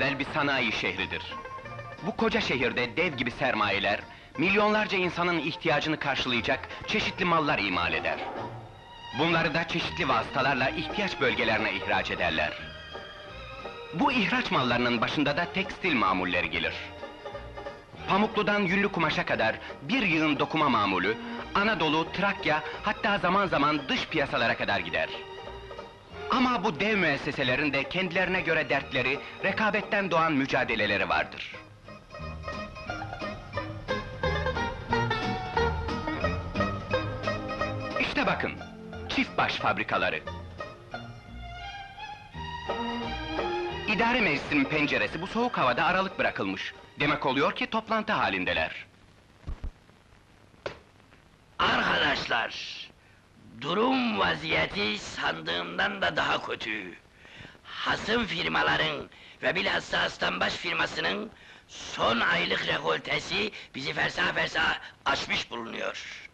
Evvel bir sanayi şehridir. Bu koca şehirde dev gibi sermayeler, milyonlarca insanın ihtiyacını karşılayacak çeşitli mallar imal eder. Bunları da çeşitli vasıtalarla ihtiyaç bölgelerine ihraç ederler. Bu ihraç mallarının başında da tekstil mamulleri gelir. Pamukludan yünlü kumaşa kadar bir yığın dokuma mamulü, Anadolu, Trakya, hatta zaman zaman dış piyasalara kadar gider. Ama bu dev müesseselerin de kendilerine göre dertleri, rekabetten doğan mücadeleleri vardır. İşte bakın, çift baş fabrikaları. İdare meclisinin penceresi bu soğuk havada aralık bırakılmış. Demek oluyor ki toplantı halindeler. Arkadaşlar, durum vaziyeti sandığımdan da daha kötü. Hasım firmaların ve bilhassa Aslanbaş firmasının son aylık rekoltesi bizi fersah fersah aşmış bulunuyor.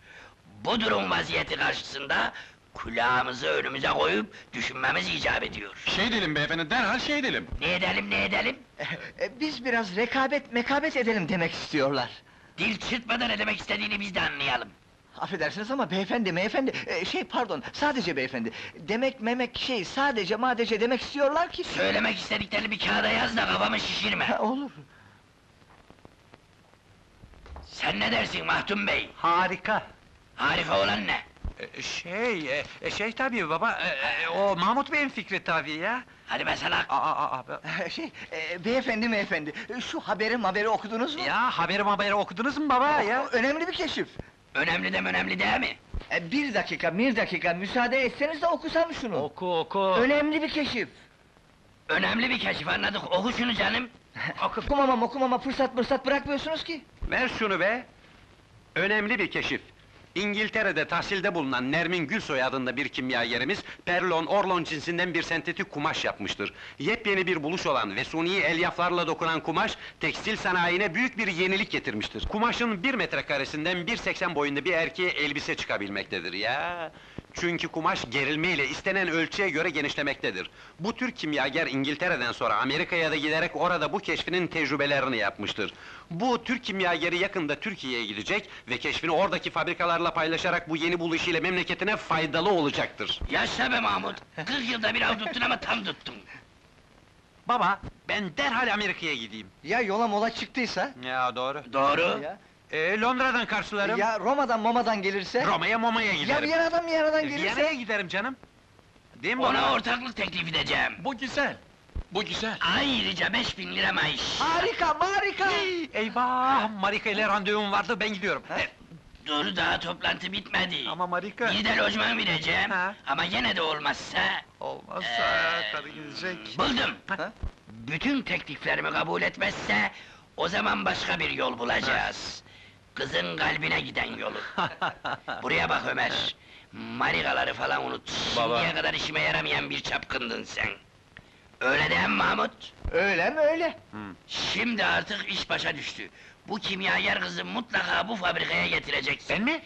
Bu durum vaziyeti karşısında kulağımızı önümüze koyup düşünmemiz icap ediyor. Şey edelim beyefendi, derhal şey edelim. Ne edelim ne edelim? E, Biz biraz rekabet mekabet edelim demek istiyorlar. Dil çırpmadan ne demek istediğini biz de anlayalım. Affedersiniz ama beyefendi, beyefendi, e, şey pardon, sadece beyefendi. Demek memek şey, sadece madece demek istiyorlar ki... Söylemek istediklerini bir kağıda yaz da kafamı şişirme. Ha, olur. Sen ne dersin Mahdum Bey? Harika. Harika olan ne? Ee, Şey, e, şey tabii baba, e, e, o Mahmut Bey'in fikri tabii ya. Hadi mesela Aa, aa, aa, Şey, e, beyefendi beyefendi, şu haberi haberi okudunuz mu? ya haberi haberi okudunuz mu baba ya? Önemli bir keşif. Önemli de önemli değil mi? E, bir dakika, bir dakika, müsaade etseniz de okusam şunu. Oku oku. Önemli bir keşif. Önemli bir keşif anladık, oku şunu canım! Okumamam, okumama fırsat fırsat bırakmıyorsunuz ki. Ver şunu be! Önemli bir keşif. İngiltere'de tahsilde bulunan Nermin Gülsoy adında bir kimyagerimiz, perlon, orlon cinsinden bir sentetik kumaş yapmıştır. Yepyeni bir buluş olan ve suni elyaflarla dokunan kumaş, tekstil sanayine büyük bir yenilik getirmiştir. Kumaşın bir metrekaresinden 1.80 boyunda bir erkeğe elbise çıkabilmektedir ya! Çünkü kumaş gerilmeyle istenen ölçüye göre genişlemektedir. Bu tür kimyager İngiltere'den sonra Amerika'ya da giderek orada bu keşfinin tecrübelerini yapmıştır. Bu Türk kimyageri yakında Türkiye'ye gidecek ve keşfini oradaki fabrikalarla paylaşarak bu yeni buluşuyla memleketine faydalı olacaktır. Yaşa be Mahmut! 40 yılda bir av tuttun ama tam tuttun! Baba, ben derhal Amerika'ya gideyim. Ya yola mola çıktıysa? Ya doğru. Doğru! Ya, Ee, Londra'dan karşılarım. ya Roma'dan Moma'dan gelirse? Roma'ya Moma'ya Ya giderim. Viyana'dan Viyana'dan Ee, gelirse? Viyana'ya giderim canım. Değil mi? Ona ortaklık teklif edeceğim! Bu güzel. Bu güzel. Ayrıca 5000 lira maaş! Harika, harika! Hey, Eyvah! Marika ile randevum vardı, ben gidiyorum. He? Dur daha toplantı bitmedi! Ama Marika... Bir de lojman vereceğim, Ha. ama gene de olmazsa... Olmazsa Ee, tabii gidecek. Buldum! Ha? Bütün tekliflerimi kabul etmezse, o zaman başka bir yol bulacağız. Kızın kalbine giden yolu. Buraya bak Ömer! Marikaları falan unut. Baba. Şimdiye kadar işime yaramayan bir çapkındın sen. Öyle değil mi Mahmut? Öyle mi öyle? Şimdi artık iş başa düştü. Bu kimyager kızı mutlaka bu fabrikaya getireceksin. Ben mi?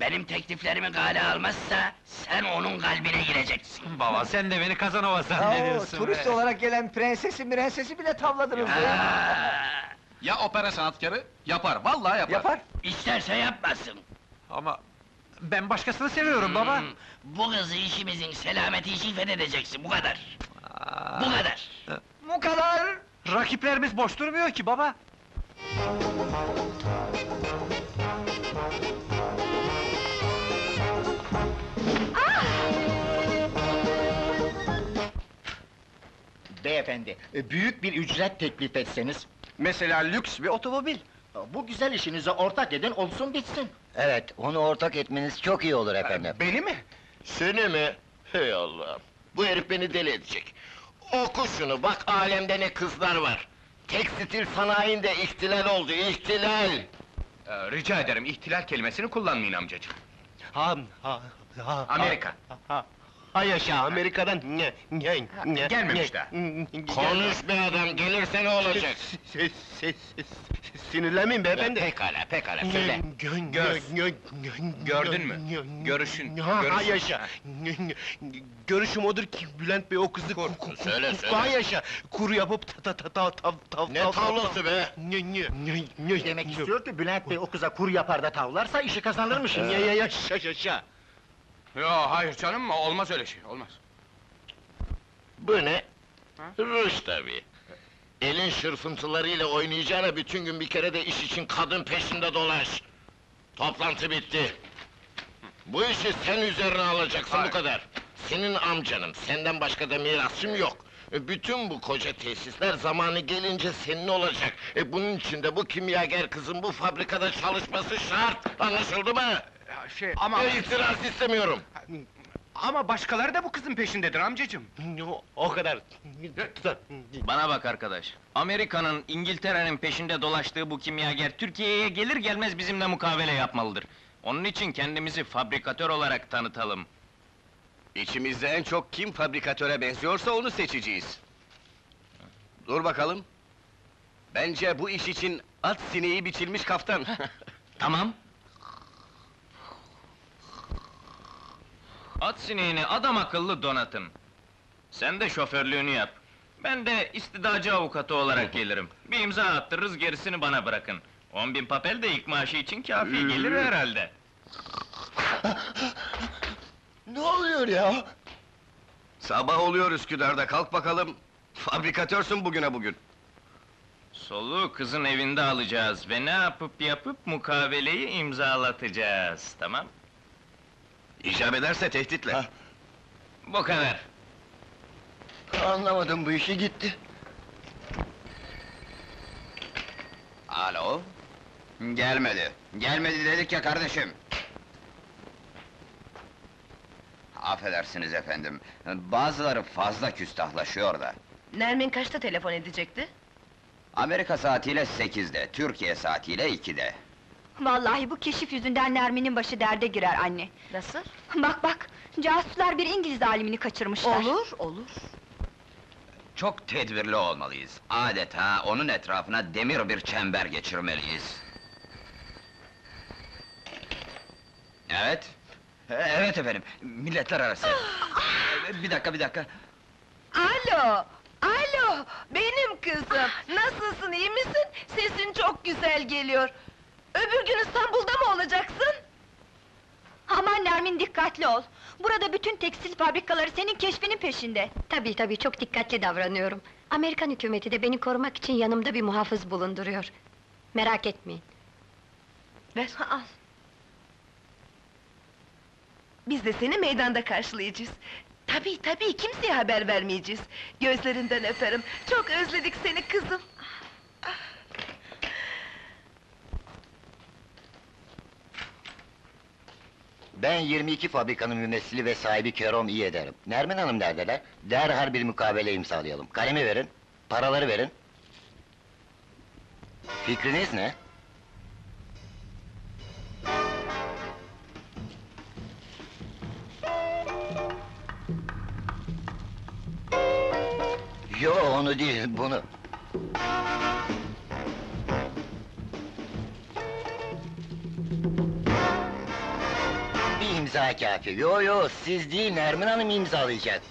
Benim tekliflerimi kale almazsa, sen onun kalbine gireceksin. Baba sen de beni Kazanova zannediyorsun turist be. olarak gelen prensesi prensesi bile tavladınız ya. Ya opera sanatkarı? Yapar, vallahi yapar. Yapar. isterse yapmasın. Ama ben başkasını seviyorum baba. Hmm, Bu kızı işimizin selameti için fethedeceksin, bu kadar. Aa, Bu kadar. Bu kadar. Rakiplerimiz boş durmuyor ki baba. Beyefendi, e, büyük bir ücret teklif etseniz, Mesela lüks bir otomobil. bu güzel işinize ortak edin, olsun bitsin. Evet, onu ortak etmeniz çok iyi olur efendim. Beni mi? Seni mi? Hey Allah! Bu herif beni deli edecek. Oku şunu, bak alemde ne kızlar var. Tekstil sanayinde ihtilal oldu, ihtilal! Ee, rica ederim, ihtilal kelimesini kullanmayın amcacığım. Ha, ha, ha, Amerika. ha, hay yaşa Amerika'dan ne ne ne gelmemiş daha. Konuş be adam gelirse ne olacak? Ses, ses, ses, sinirlenmeyin beyefendi. Pekala, pekala, söyle. Göz. Gördün mü? Görüşün, görüşün. ha yaşa. Görüşüm odur ki Bülent Bey o kızı kur, kur, Söyle, söyle. Ha yaşa. Kuru yapıp ta ta ta ta tav tav Ne tav- tav- tavlası be? Ne ne ne ne Demek istiyor ki Bülent Bey o kıza kur yapar da tavlarsa işi kazanırmış. Ya ya yaşa yaşa. Yo hayır canım olmaz öyle şey olmaz. Bu ne? Ruj tabii. Elin şırfıntılarıyla oynayacağına bütün gün bir kere de iş için kadın peşinde dolaş. Toplantı bitti. Bu işi sen üzerine alacaksın bu kadar. Senin amcanım, senden başka da mirasçım yok. E, Bütün bu koca tesisler zamanı gelince senin olacak. E bunun için de bu kimyager kızın bu fabrikada çalışması şart. Anlaşıldı mı? Şey ama E, itiraz istemiyorum. ama başkaları da bu kızın peşindedir amcacığım. O- O kadar. Bana bak arkadaş. Amerika'nın, İngiltere'nin peşinde dolaştığı bu kimyager Türkiye'ye gelir gelmez bizimle mukavele yapmalıdır. Onun için kendimizi fabrikatör olarak tanıtalım. İçimizde en çok kim fabrikatöre benziyorsa onu seçeceğiz. Dur bakalım. Bence bu iş için at sineği biçilmiş kaftan. Tamam. At sineğini adam akıllı donatın. Sen de şoförlüğünü yap. Ben de istidacı avukatı olarak gelirim. Bir imza attırırız, gerisini bana bırakın. On bin papel de ilk maaşı için kafi gelir herhalde. Ne oluyor ya? Sabah oluyor Üsküdar'da, kalk bakalım. Fabrikatörsün bugüne bugün. Soluğu kızın evinde alacağız ve ne yapıp yapıp mukaveleyi imzalatacağız, tamam? İcap ederse tehditle. Ha. Bu kadar. Anlamadım bu işi gitti. Alo? Gelmedi. Gelmedi dedik ya kardeşim. Affedersiniz efendim. Bazıları fazla küstahlaşıyor da. Nermin kaçta telefon edecekti? Amerika saatiyle sekizde, Türkiye saatiyle ikide. Vallahi bu keşif yüzünden Nermin'in başı derde girer anne. Nasıl? Bak bak, casuslar bir İngiliz alimini kaçırmışlar. Olur, olur. Çok tedbirli olmalıyız. Adeta onun etrafına demir bir çember geçirmeliyiz. Evet. Evet efendim, milletler arası. Bir dakika, bir dakika. Alo, alo, benim kızım. Nasılsın, iyi misin? Sesin çok güzel geliyor. Öbür gün İstanbul'da mı olacaksın? Aman Nermin dikkatli ol. Burada bütün tekstil fabrikaları senin keşfinin peşinde. Tabii tabii çok dikkatli davranıyorum. Amerikan hükümeti de beni korumak için yanımda bir muhafız bulunduruyor. Merak etmeyin. Ver. al. Biz de seni meydanda karşılayacağız. Tabii tabii, kimseye haber vermeyeceğiz. Gözlerinden öperim. Çok özledik seni kızım. Ben 22 fabrikanın mümessili ve sahibi Kerom iyi ederim. Nermin Hanım neredeler? Derhal bir mukabele imzalayalım. Kalemi verin, paraları verin. Fikriniz ne? Yo onu değil, bunu. İmza kafi. Yo yo, siz değil, Nermin Hanım imzalayacak.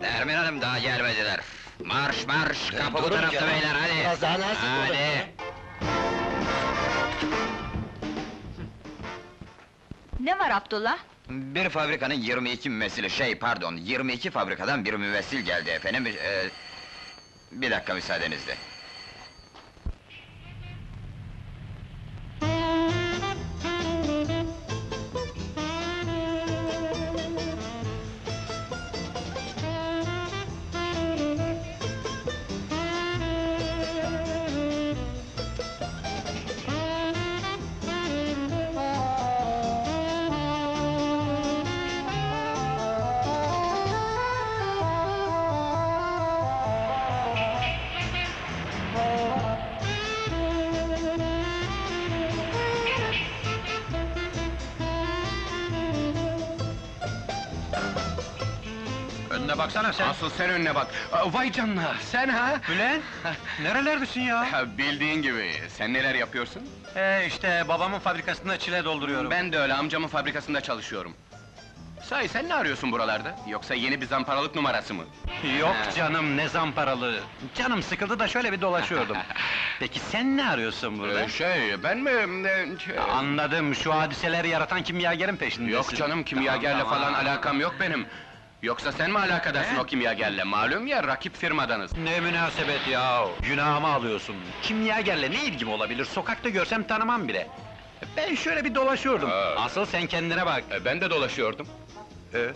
Nermin Hanım daha gelmediler. Marş marş, kapı bu Durun tarafta canım. beyler hadi. Nazik olun. Hadi. Ne var Abdullah? Bir fabrikanın 22 mümessili, şey pardon, 22 fabrikadan bir mümessil geldi efendim. Ee, bir dakika müsaadenizle. Baksana sen. Önüne bak. Aa, Vay canına, sen ha? Bülent! Nerelerdesin ya? Ha, Bildiğin gibi, sen neler yapıyorsun? Ee işte babamın fabrikasında çile dolduruyorum. Ben de öyle, amcamın fabrikasında çalışıyorum. Sahi sen ne arıyorsun buralarda? Yoksa yeni bir zamparalık numarası mı? Yok Ha. canım ne zamparalı. Canım sıkıldı da şöyle bir dolaşıyordum. Peki sen ne arıyorsun burada? Ee, şey, ben mi... e, şey- Anladım, şu hadiseleri yaratan kimyagerin peşindesin. Yok canım, kimyagerle Tamam, falan tamam. alakam yok benim. Yoksa sen mi alakadarsın Ne? o kimyagerle? Malum ya, rakip firmadanız. Ne münasebet ya, günahımı alıyorsun. Kimyagerle ne ilgim olabilir, sokakta görsem tanımam bile. Ben şöyle bir dolaşıyordum. Ha. Asıl sen kendine bak. E, ben de dolaşıyordum. Ee, e,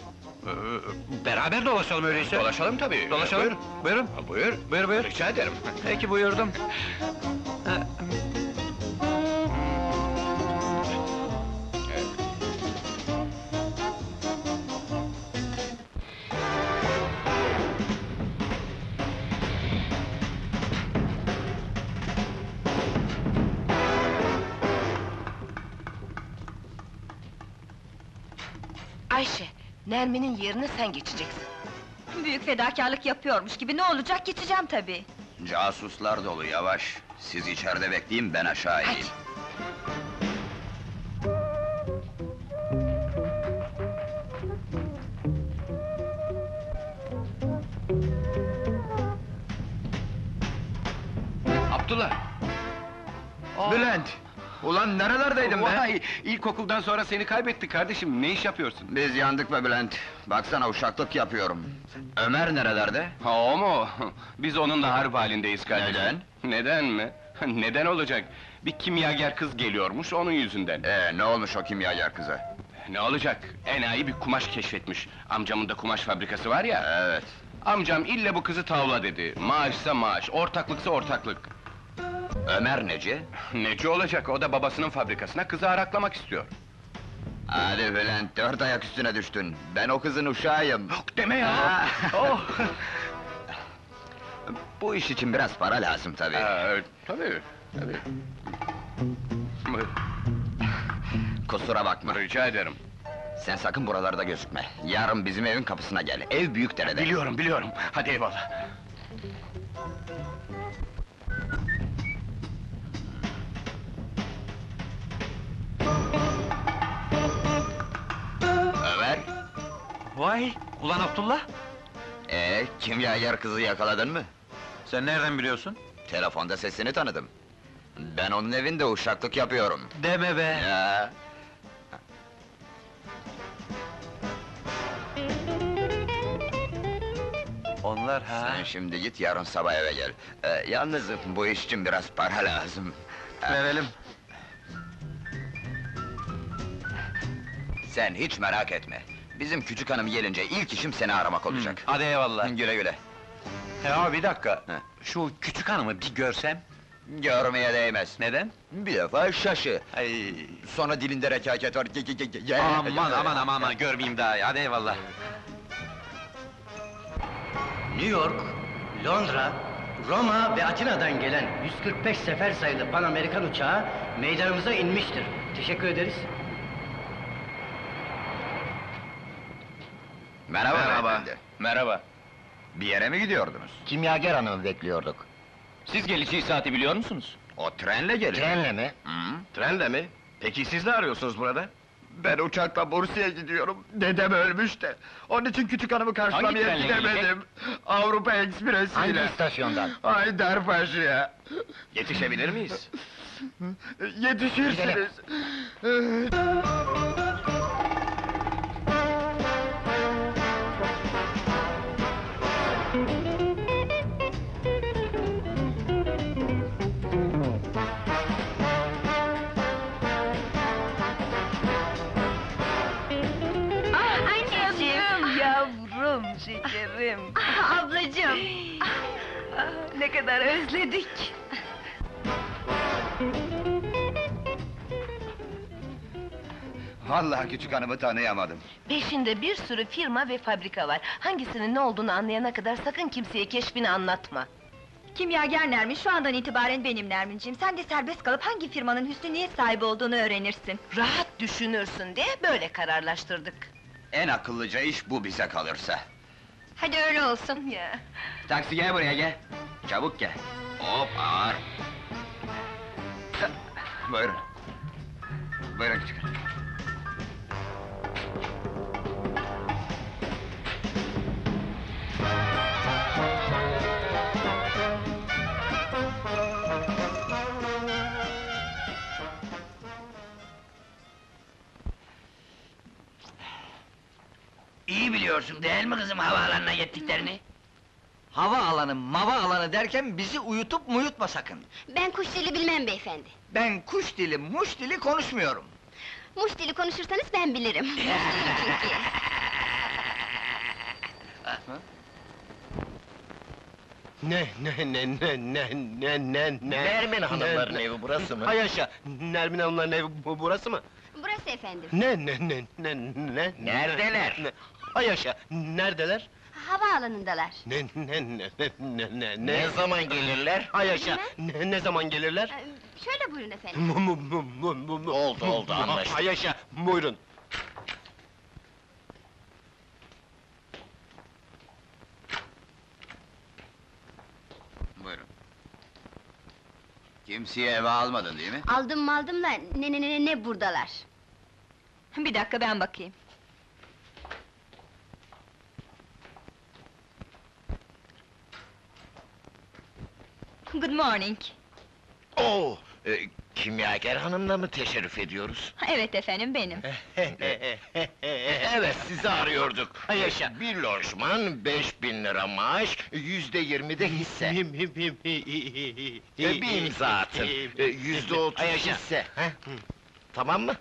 beraber dolaşalım öyleyse. Dolaşalım tabii. Dolaşalım. Buyur. Buyurun. Buyur. Buyur buyur. Rica ederim. Peki buyurdum. Nermin'in yerine sen geçeceksin. Büyük fedakarlık yapıyormuş gibi, ne olacak geçeceğim tabii. Casuslar dolu, yavaş. Siz içeride bekleyin, ben aşağı ineyim. Abdullah! Ulan nerelerdeydin be? Vay, ilkokuldan sonra seni kaybettik kardeşim, ne iş yapıyorsun? Biz yandık be Bülent. Baksana uşaklık yapıyorum. Ömer nerelerde? Ha o mu? Biz onunla harp halindeyiz kardeşim. Neden? Neden mi? Neden olacak? Bir kimyager kız geliyormuş, onun yüzünden. Ee, ne olmuş o kimyager kıza? Ne olacak? Enayi bir kumaş keşfetmiş. Amcamın da kumaş fabrikası var ya. Evet. Amcam ille bu kızı tavla dedi. Maaşsa maaş, ortaklıksa ortaklık. Ömer neci? Neci olacak? O da babasının fabrikasına kızı araklamak istiyor. Hadi Bülent, dört ayak üstüne düştün. Ben o kızın uşağıyım. Yok deme ya! Oh! Bu iş için biraz para lazım tabii. Ee, tabii, tabii. Kusura bakma. Rica ederim. Sen sakın buralarda gözükme. Yarın bizim evin kapısına gel. Ev büyük derede. Biliyorum, biliyorum. Hadi eyvallah. Ömer, Vay, ulan Abdullah! ee, kimyager kızı yakaladın mı? Sen nereden biliyorsun? Telefonda sesini tanıdım. Ben onun evinde uşaklık yapıyorum. Deme be! Ya. Onlar ha? Sen şimdi git yarın sabah eve gel. Ee, yalnız bu iş için biraz para lazım. Verelim. Sen hiç merak etme. Bizim küçük hanım gelince ilk işim seni aramak olacak. Hadi eyvallah. Güle güle. Ya bir dakika, He. şu küçük hanımı bir görsem... Görmeye değmez. Neden? Bir defa şaşı. Ay, Sonra dilinde rekaket var. Ge- ge- ge- ge- aman aman aman aman, görmeyeyim daha, hadi eyvallah. New York, Londra, Roma ve Atina'dan gelen 145 sefer sayılı Pan Amerikan uçağı meydanımıza inmiştir. Teşekkür ederiz. Merhaba, Merhaba. beyefendi. Merhaba. Bir yere mi gidiyordunuz? Kimyager hanımı bekliyorduk. Siz geleceği saati biliyor musunuz? O trenle gelir. Trenle mi? Hı? Trenle mi? Peki siz ne arıyorsunuz burada? Ben uçakla Bursa'ya gidiyorum. Dedem ölmüş de. Onun için küçük hanımı karşılamaya trenle gidemedim. Avrupa Ekspresi'yle. Hangi istasyondan? Ay Darpaşı'ya. Yetişebilir miyiz? Yetişirsiniz. Kadar özledik. Vallahi küçük hanımı tanıyamadım. Peşinde bir sürü firma ve fabrika var. Hangisinin ne olduğunu anlayana kadar sakın kimseye keşfini anlatma. Kimyager Nermin şu andan itibaren benim Nermin'ciğim. Sen de serbest kalıp hangi firmanın hüsnü niyet sahibi olduğunu öğrenirsin. Rahat düşünürsün diye böyle kararlaştırdık. En akıllıca iş bu bize kalırsa. Hadi öyle olsun. Ya. Taksi gel buraya gel. Çabuk gel. Hop ağır. Buyurun. Buyurun küçük hanım. İyi biliyorsun değil mi kızım havaalanına gittiklerini? Hava alanı, mava alanı derken bizi uyutup muyutma sakın. Ben kuş dili bilmem beyefendi. Ben kuş dili, muş dili konuşmuyorum. Muş dili konuşursanız ben bilirim. Muş dili çünkü. Ne ne ne ne ne ne ne ne Nermin Hanımların evi burası mı? Hay yaşa, Nermin Hanımların evi bu, burası mı? Burası efendim. Ne ne ne ne ne Neredeler? Ne, hay yaşa, neredeler? Havaalanındalar. Ne ne ne ne ne ne Ne zaman gelirler? Hay yaşa, ne, ne zaman gelirler? Ee, Şöyle buyurun efendim. Mu- mu- mu- mu- mu- mu- Oldu, oldu, anlaştık. Hay yaşa, buyurun. Buyurun. Kimseyi eve almadın değil mi? Aldım maldım da ne ne ne ne buradalar. Bir dakika ben bakayım. Good morning. Oo, e, kimyager hanımla mı teşerrüf ediyoruz? Evet efendim benim. evet, sizi arıyorduk. Hay yaşa. Bir lojman, beş bin lira maaş, yüzde yirmi de hisse. E, bir imza atın. E, Yüzde otuz hisse. Tamam mı?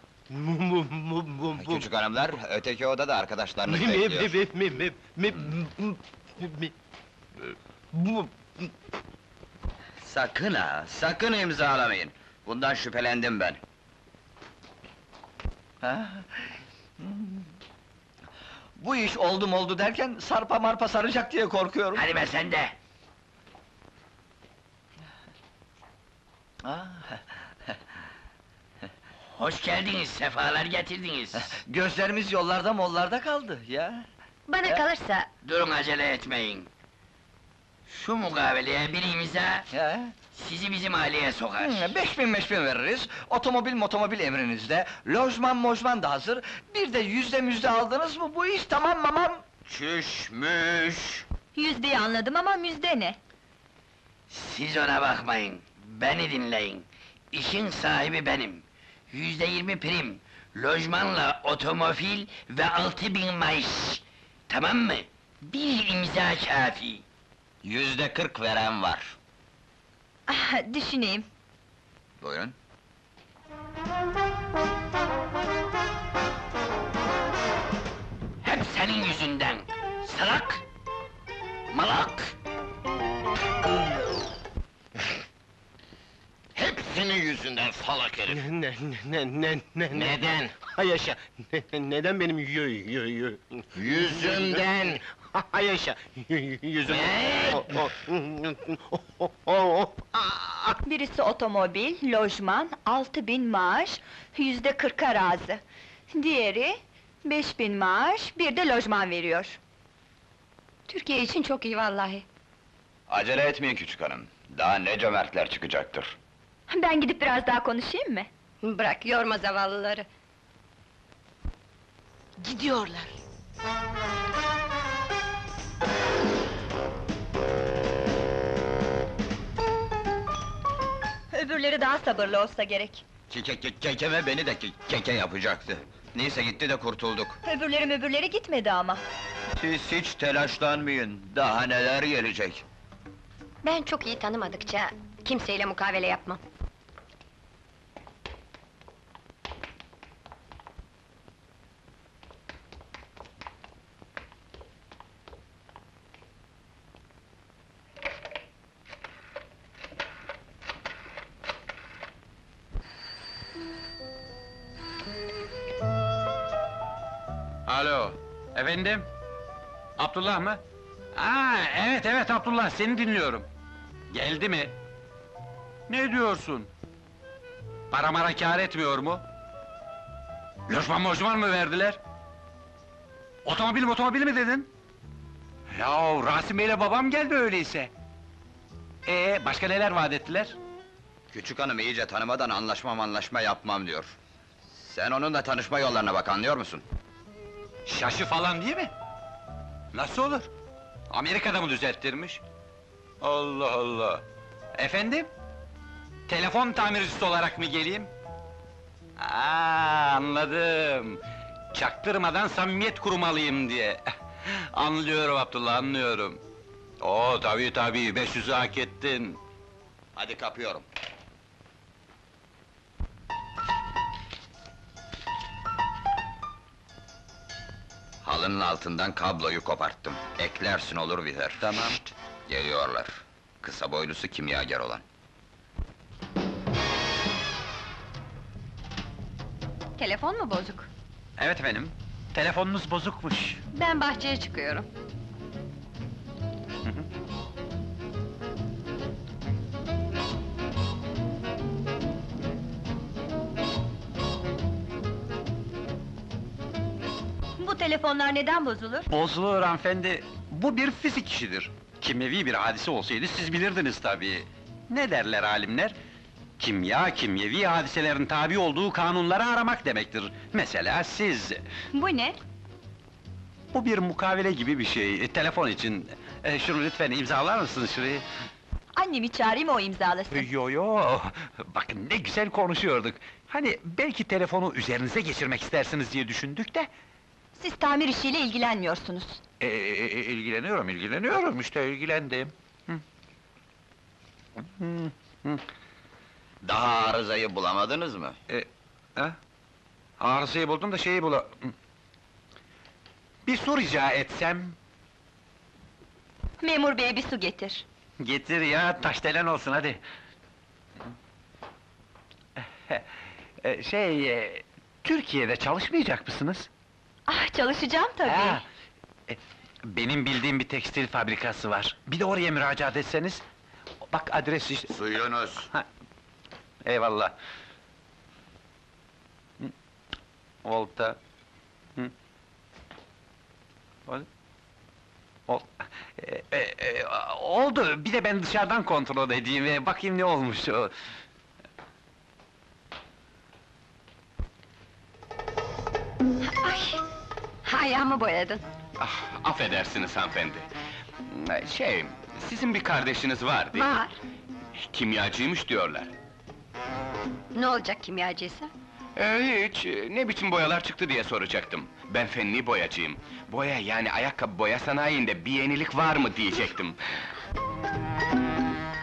Küçük hanımlar, öteki odada mi- bekliyor. Sakın ha, sakın imzalamayın. Bundan şüphelendim ben. Ha? Bu iş oldu mu oldu derken sarpa marpa saracak diye korkuyorum. Hadi be sen de. Hoş geldiniz, sefalar getirdiniz. Gözlerimiz yollarda mollarda kaldı ya. Bana kalırsa Durun acele etmeyin. Şu mukaveleye bir imza, Ya. sizi bizim aileye sokar. Hmm, beş bin beş bin veririz, otomobil motomobil emrinizde, lojman mojman da hazır, bir de yüzde müzde aldınız mı bu iş tamam mamam! Çüşmüş! Yüzdeyi anladım ama müzde ne? Siz ona bakmayın, beni dinleyin. İşin sahibi benim. Yüzde yirmi prim, lojmanla otomobil ve altı bin maaş. Tamam mı? Bir imza kafi. Yüzde kırk veren var. Ah, düşüneyim. Buyurun. Hep senin yüzünden. Salak! Malak! Senin yüzünden salak herif. ne ne ne ne ne Neden? Hay yaşa. Ne- Neden benim yü yü yü Yüzünden. Hay yaşa. Yü- Yüzünden. Ne? O- o- o- o- o- Birisi otomobil, lojman, altı bin maaş, yüzde kırka razı. Diğeri, beş bin maaş, bir de lojman veriyor. Türkiye için çok iyi vallahi. Acele etmeyin küçük hanım. Daha ne cömertler çıkacaktır. Ben gidip biraz daha konuşayım mı? Bırak, yorma zavallıları. Gidiyorlar. Öbürleri daha sabırlı olsa gerek. Keke, ke, kekeme beni de ke- keke yapacaktı. Neyse gitti de kurtulduk. Öbürleri öbürleri gitmedi ama. Siz hiç telaşlanmayın. Daha neler gelecek. Ben çok iyi tanımadıkça kimseyle mukavele yapmam. Alo, efendim? Abdullah mı? Aa, evet evet Abdullah, seni dinliyorum. Geldi mi? Ne diyorsun? Para mara kâr etmiyor mu? Lojman mojman mı verdiler? Otomobil otomobil mi dedin? Ya Rasim Bey'le babam geldi öyleyse. Ee, başka neler vaat ettiler? Küçük hanım iyice tanımadan anlaşmam anlaşma yapmam diyor. Sen onunla tanışma yollarına bak anlıyor musun? Şaşı falan değil mi? Nasıl olur? Amerika'da mı düzelttirmiş? Allah Allah! Efendim? Telefon tamircisi olarak mı geleyim? Aa, anladım. Çaktırmadan samimiyet kurmalıyım diye. anlıyorum Abdullah, anlıyorum. Oo tabii tabii, 500'ü hak ettin. Hadi kapıyorum. Halının altından kabloyu koparttım. Eklersin olur biter. Tamam. Geliyorlar. Kısa boylusu kimyager olan. Telefon mu bozuk? Evet efendim, telefonunuz bozukmuş. Ben bahçeye çıkıyorum. Telefonlar neden bozulur? Bozulur hanımefendi, bu bir fizik işidir. Kimyevi bir hadise olsaydı siz bilirdiniz tabii. Ne derler alimler? Kimya, kimyevi hadiselerin tabi olduğu kanunları aramak demektir. Mesela siz... Bu ne? Bu bir mukavele gibi bir şey, e, telefon için. E, şunu lütfen imzalar mısınız şurayı? Annemi çağırayım o imzalasın. Yo yo, bakın ne güzel konuşuyorduk. Hani belki telefonu üzerinize geçirmek istersiniz diye düşündük de... Siz tamir işiyle ilgilenmiyorsunuz. E, e, e, ilgileniyorum, ilgileniyorum işte ilgilendim. Hı. Hı, hı. Daha arızayı bulamadınız mı? E, ha? Arızayı buldum da şeyi bula... Bir su rica etsem... Memur bey bir su getir. Getir ya, taşdelen olsun hadi. E, şey, e, Türkiye'de çalışmayacak mısınız? Ah çalışacağım tabii. Ha, e, benim bildiğim bir tekstil fabrikası var. Bir de oraya müracaat etseniz. Bak adres işte. Suyunuz. Eyvallah. Hı. Volta. Hı. Ol. Ol. E, e, e, oldu. Bir de ben dışarıdan kontrol edeyim ve bakayım ne olmuş o. Ayağımı boyadın. Ah, affedersiniz hanımefendi. Şey, sizin bir kardeşiniz var değil mi? Var. Kimyacıymış diyorlar. Ne olacak kimyacıysa? Ee, hiç, ne biçim boyalar çıktı diye soracaktım. Ben fenli boyacıyım. Boya yani ayakkabı boya sanayinde bir yenilik var mı diyecektim.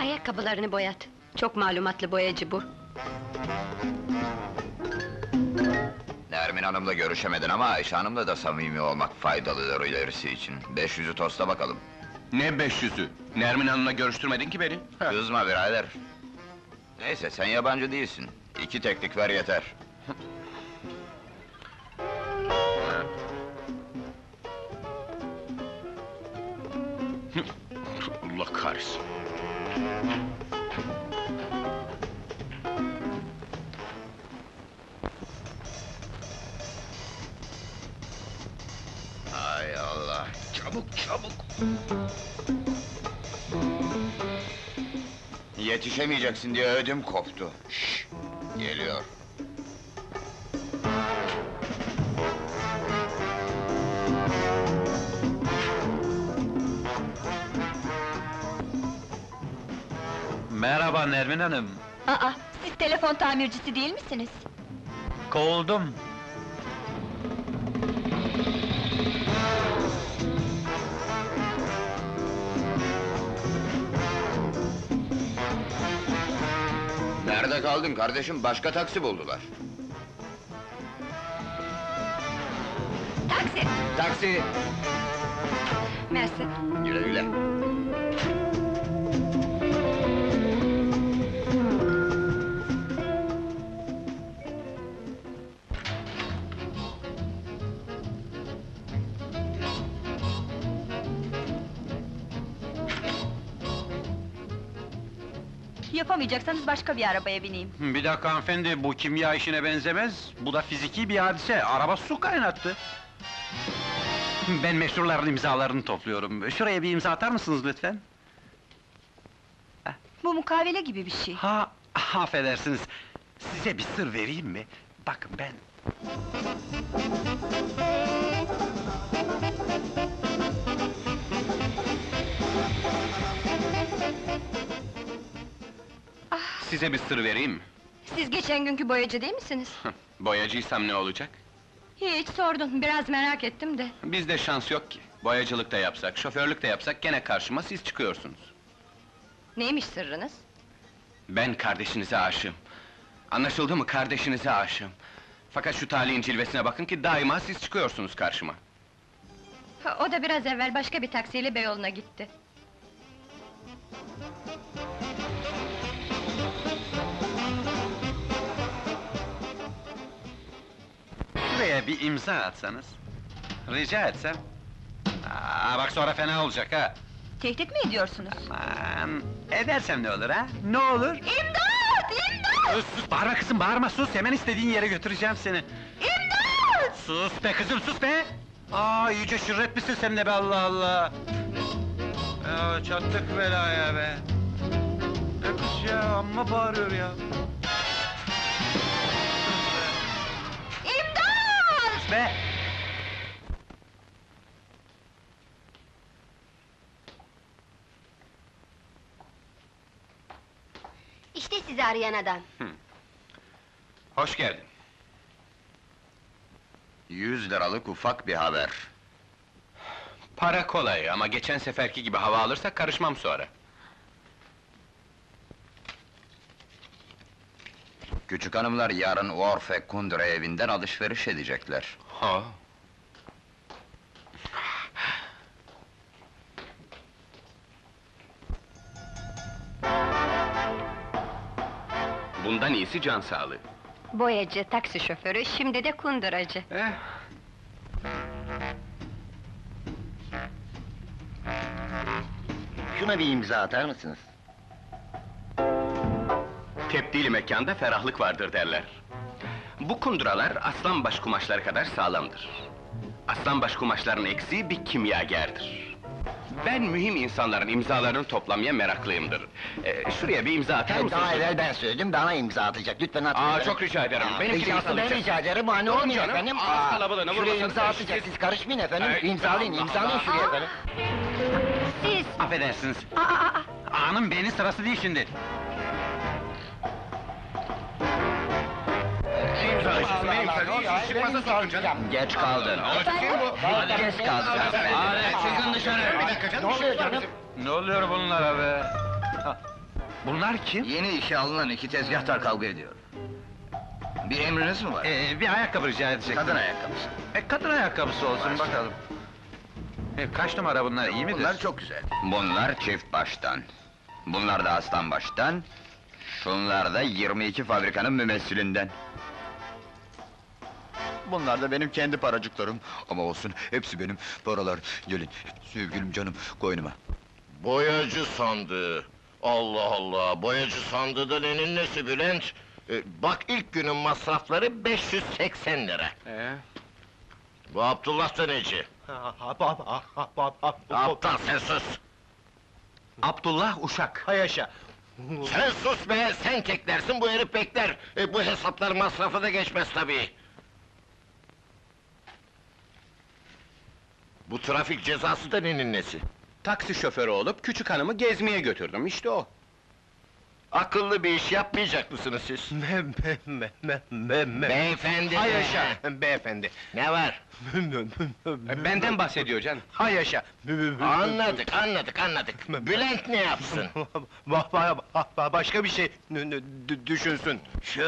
Ayakkabılarını boyat. Çok malumatlı boyacı bu. Nermin Hanım'la görüşemedin ama Ayşe Hanım'la da samimi olmak faydalıdır ilerisi için. 500'ü tosta bakalım. Ne 500'ü? Nermin Hanım'la görüştürmedin ki beni. Kızma birader. Neyse sen yabancı değilsin. İki teknik ver yeter. Allah kahretsin. Çabuk çabuk! Yetişemeyeceksin diye ödüm koptu. Şşş! Geliyor. Merhaba Nermin Hanım. Aa, siz telefon tamircisi değil misiniz? Kovuldum. Nerede kaldın kardeşim? Başka taksi buldular. Taksi! Taksi! Mersi. Güle güle. Yapamayacaksanız başka bir arabaya bineyim. Bir dakika hanımefendi, bu kimya işine benzemez. Bu da fiziki bir hadise, araba su kaynattı. Ben meşhurların imzalarını topluyorum. Şuraya bir imza atar mısınız lütfen? Bu mukavele gibi bir şey. Ha, affedersiniz. Size bir sır vereyim mi? Bakın ben... Size bir sır vereyim? Siz geçen günkü boyacı değil misiniz? Boyacıysam ne olacak? Hiç sordum, biraz merak ettim de. Bizde şans yok ki. Boyacılık da yapsak, şoförlük de yapsak gene karşıma siz çıkıyorsunuz. Neymiş sırrınız? Ben kardeşinize aşığım. Anlaşıldı mı? Kardeşinize aşığım. Fakat şu talihin cilvesine bakın ki daima siz çıkıyorsunuz karşıma. Ha, O da biraz evvel başka bir taksiyle Beyoğlu'na gitti. Şuraya bir imza atsanız. Rica etsem. Aa, bak sonra fena olacak ha. Tehdit mi ediyorsunuz? Aman, edersem ne olur ha? Ne olur? İmdat! İmdat! Sus, sus, bağırma kızım, bağırma, sus! Hemen istediğin yere götüreceğim seni. İmdat! Sus be kızım, sus be! Aa, iyice şirret misin sen de be, Allah Allah! Ya çattık belaya be! Ne kız ya, amma bağırıyor ya! Be! İşte sizi arayan adam. Hoş geldin. Yüz liralık ufak bir haber. Para kolay ama geçen seferki gibi hava alırsak karışmam sonra. Küçük hanımlar yarın Orfe Kundra evinden alışveriş edecekler. Ha. Bundan iyisi can sağlığı. Boyacı, taksi şoförü, şimdi de kunduracı. Eh. Şuna bir imza atar mısınız? Tebdili mekanda ferahlık vardır derler. Bu kunduralar aslanbaş kumaşları kadar sağlamdır. Aslanbaş kumaşların eksiği bir kimyagerdir. Ben mühim insanların imzalarını toplamaya meraklıyımdır. Ee, şuraya bir imza atar mısınız? Daha evvel ben söyledim, bana imza atacak. Lütfen atın. Aa, çok rica ederim. Aa, Benimkini ricası ben rica ederim, hani Durun olmuyor canım, efendim. ağız kalabalığına Şuraya vurmasanız imza atacak, siz- siz karışmayın efendim. Ay, İmzalayın, Allah imzalayın Allah. şuraya efendim. Siz! Affedersiniz. Aa, aa, aa! Ağanın beni sırası değil şimdi. Geç kaldın. Geç kaldın. çıkın dışarı! Ne oluyor canım? Ne oluyor bunlara be? Bunlar kim? Yeni işe alınan iki tezgahtar kavga ediyor. Bir emriniz mi var? Ee, bir ayakkabı rica edecektim. Kadın ayakkabısı. E, kadın ayakkabısı olsun bakalım. E, kaç numara bunlar, iyi midir? Bunlar çok güzel. Bunlar çift baştan. Bunlar da aslan baştan. Şunlar da 22 fabrikanın mümessilinden. Bunlar da benim kendi paracıklarım. Ama olsun, hepsi benim paralar. Gelin, sevgilim canım, koynuma. Boyacı sandığı. Allah Allah, boyacı sandığı da nenin nesi Bülent? Ee, bak ilk günün masrafları 580 lira. Ee? Bu Abdullah da neci? Aptal sen sus! Abdullah Uşak. Hay yaşa. Sen sus be, sen keklersin, bu herif bekler. E, bu hesaplar masrafı da geçmez tabii. Bu trafik cezası da nenin nesi? Taksi şoförü olup küçük hanımı gezmeye götürdüm, işte o. Akıllı bir iş yapmayacak mısınız siz? Me, me, me, me, me, me. Beyefendi Hay yaşa, beyefendi. Ne var? E, Benden bahsediyor canım. Hay yaşa. Anladık, anladık, anladık. Bülent ne yapsın? Ba- ba- ba- Başka bir şey d- düşünsün. Şu,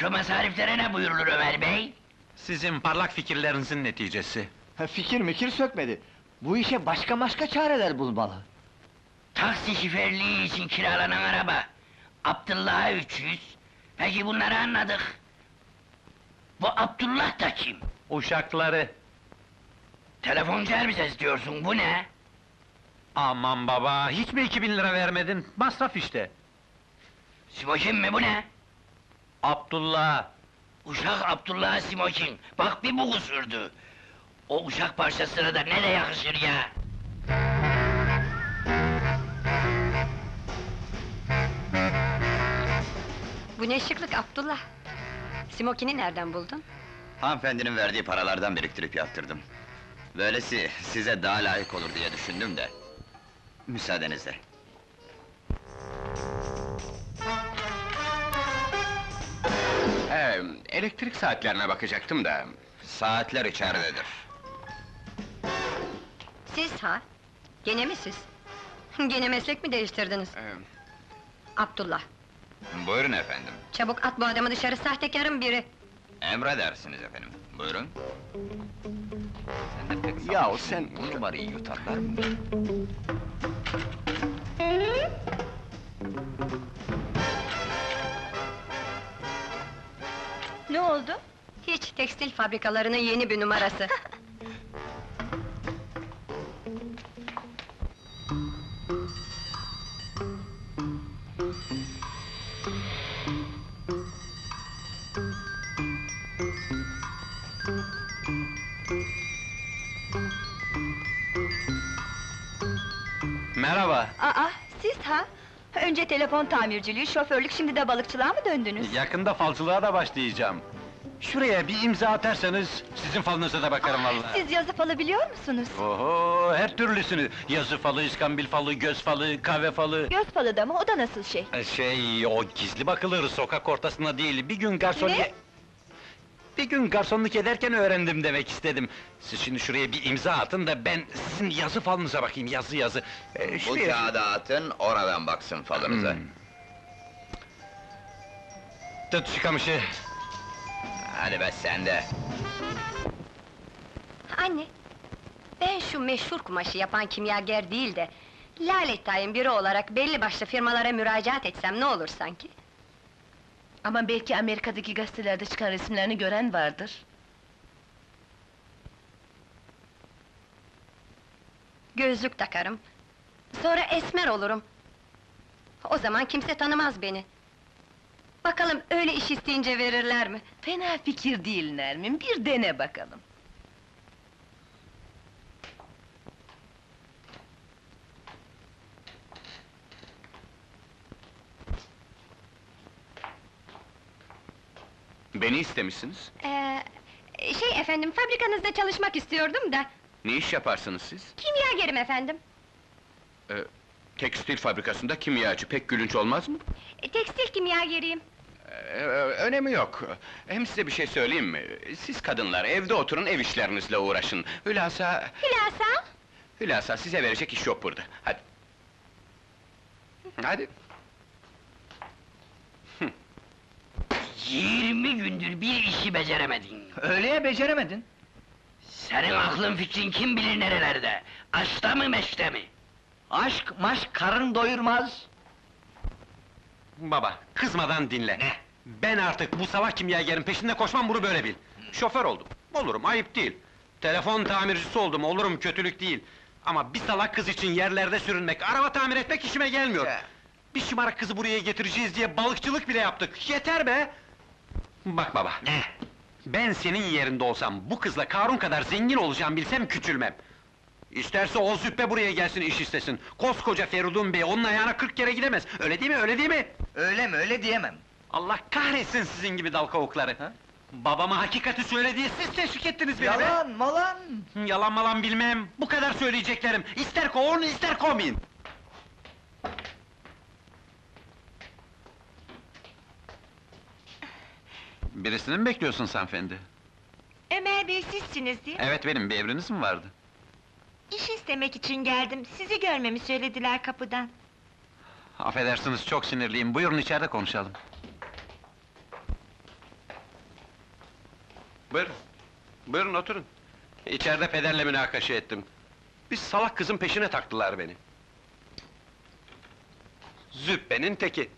şu masariflere ne buyurulur Ömer Bey? Sizin parlak fikirlerinizin neticesi. Ha, fikir mikir sökmedi. Bu işe başka başka çareler bulmalı. Taksi şoförlüğü için kiralanan araba. Abdullah'a 300. Peki bunları anladık. Bu Abdullah da kim? Uşakları. Telefoncu elbisesi diyorsun, bu ne? Aman baba, hiç mi 2000 lira vermedin? Masraf işte. Simokin mi bu ne? Abdullah. Uşak Abdullah Simokin. Bak bir bu kusurdu. O uşak parçasına da ne de yakışır ya! Bu ne şıklık Abdullah? Simokini nereden buldun? Hanımefendinin verdiği paralardan biriktirip yaptırdım. Böylesi size daha layık olur diye düşündüm de. Müsaadenizle. Ee, elektrik saatlerine bakacaktım da... Saatler içeridedir. Siz ha? Gene mi siz? Gene meslek mi değiştirdiniz? Ee, Abdullah, Buyurun efendim. çabuk at bu adamı dışarı sahtekarın biri! Emredersiniz efendim. Buyurun. Sen de pek Yahu sen- bu numarayı yutarlar mı? Ne oldu? Hiç, tekstil fabrikalarının yeni bir numarası. telefon tamirciliği, şoförlük, şimdi de balıkçılığa mı döndünüz? Yakında falcılığa da başlayacağım. Şuraya bir imza atarsanız, sizin falınıza da bakarım vallahi. Siz yazı falı biliyor musunuz? Oho, her türlüsünü. Yazı falı, iskambil falı, göz falı, kahve falı. Göz falı da mı, o da nasıl şey? Şey, o gizli bakılır, sokak ortasında değil. Bir gün garson... Ne? Bir gün garsonluk ederken öğrendim demek istedim. Siz şimdi şuraya bir imza atın da ben sizin yazı falınıza bakayım, yazı yazı. Ee, Bu şuraya... kağıdı atın, oradan baksın falınıza. Hmm. Tut şu kamışı. Hadi be sen de. Anne, ben şu meşhur kumaşı yapan kimyager değil de... ...Lalettay'ın biri olarak belli başlı firmalara müracaat etsem ne olur sanki? Ama belki Amerika'daki gazetelerde çıkan resimlerini gören vardır. Gözlük takarım. Sonra esmer olurum. O zaman kimse tanımaz beni. Bakalım öyle iş isteyince verirler mi? Fena fikir değil Nermin, bir dene bakalım. Beni istemişsiniz. Ee, şey efendim, fabrikanızda çalışmak istiyordum da... Ne iş yaparsınız siz? ...Kimyagerim efendim. Ee, tekstil fabrikasında kimyacı pek gülünç olmaz mı? E, Tekstil kimyageriyim. Ee, önemi yok. Hem size bir şey söyleyeyim mi? Siz kadınlar evde oturun, ev işlerinizle uğraşın. Hülasa, Hülasa, hülasa size verecek iş yok burada. Hadi. Hadi. 20 gündür bir işi beceremedin. Öyle ya, beceremedin. Senin aklın fikrin kim bilir nerelerde? Aşta mı meşte mi? Aşk, maşk, karın doyurmaz. Baba, kızmadan dinle. Ben artık bu salak kimyagerin peşinde koşmam, bunu böyle bil. Şoför oldum, olurum, ayıp değil. Telefon tamircisi oldum, olurum, kötülük değil. Ama bir salak kız için yerlerde sürünmek, araba tamir etmek işime gelmiyor. Bir şımarık kızı buraya getireceğiz diye balıkçılık bile yaptık, yeter be! Bak baba, Ne? ben senin yerinde olsam, bu kızla Karun kadar zengin olacağım bilsem küçülmem. İsterse o züppe buraya gelsin iş istesin. Koskoca Feridun Bey onun ayağına kırk kere gidemez. Öyle değil mi, öyle değil mi? Öyle mi, öyle diyemem. Allah kahretsin sizin gibi dal kavukları! Babama hakikati söyle diye siz teşvik ettiniz beni be! Yalan, malan! Yalan malan bilmem, bu kadar söyleyeceklerim! İster kovun, ister kovmayın! Birisini mi bekliyorsun hanımefendi? Ömer Bey sizsiniz değil Evet benim, bir emriniz mi vardı? İş istemek için geldim, sizi görmemi söylediler kapıdan. Affedersiniz, çok sinirliyim, buyurun içeride konuşalım. Buyurun, buyurun oturun. İçeride pederle münakaşa ettim. Bir salak kızın peşine taktılar beni. Züppenin teki.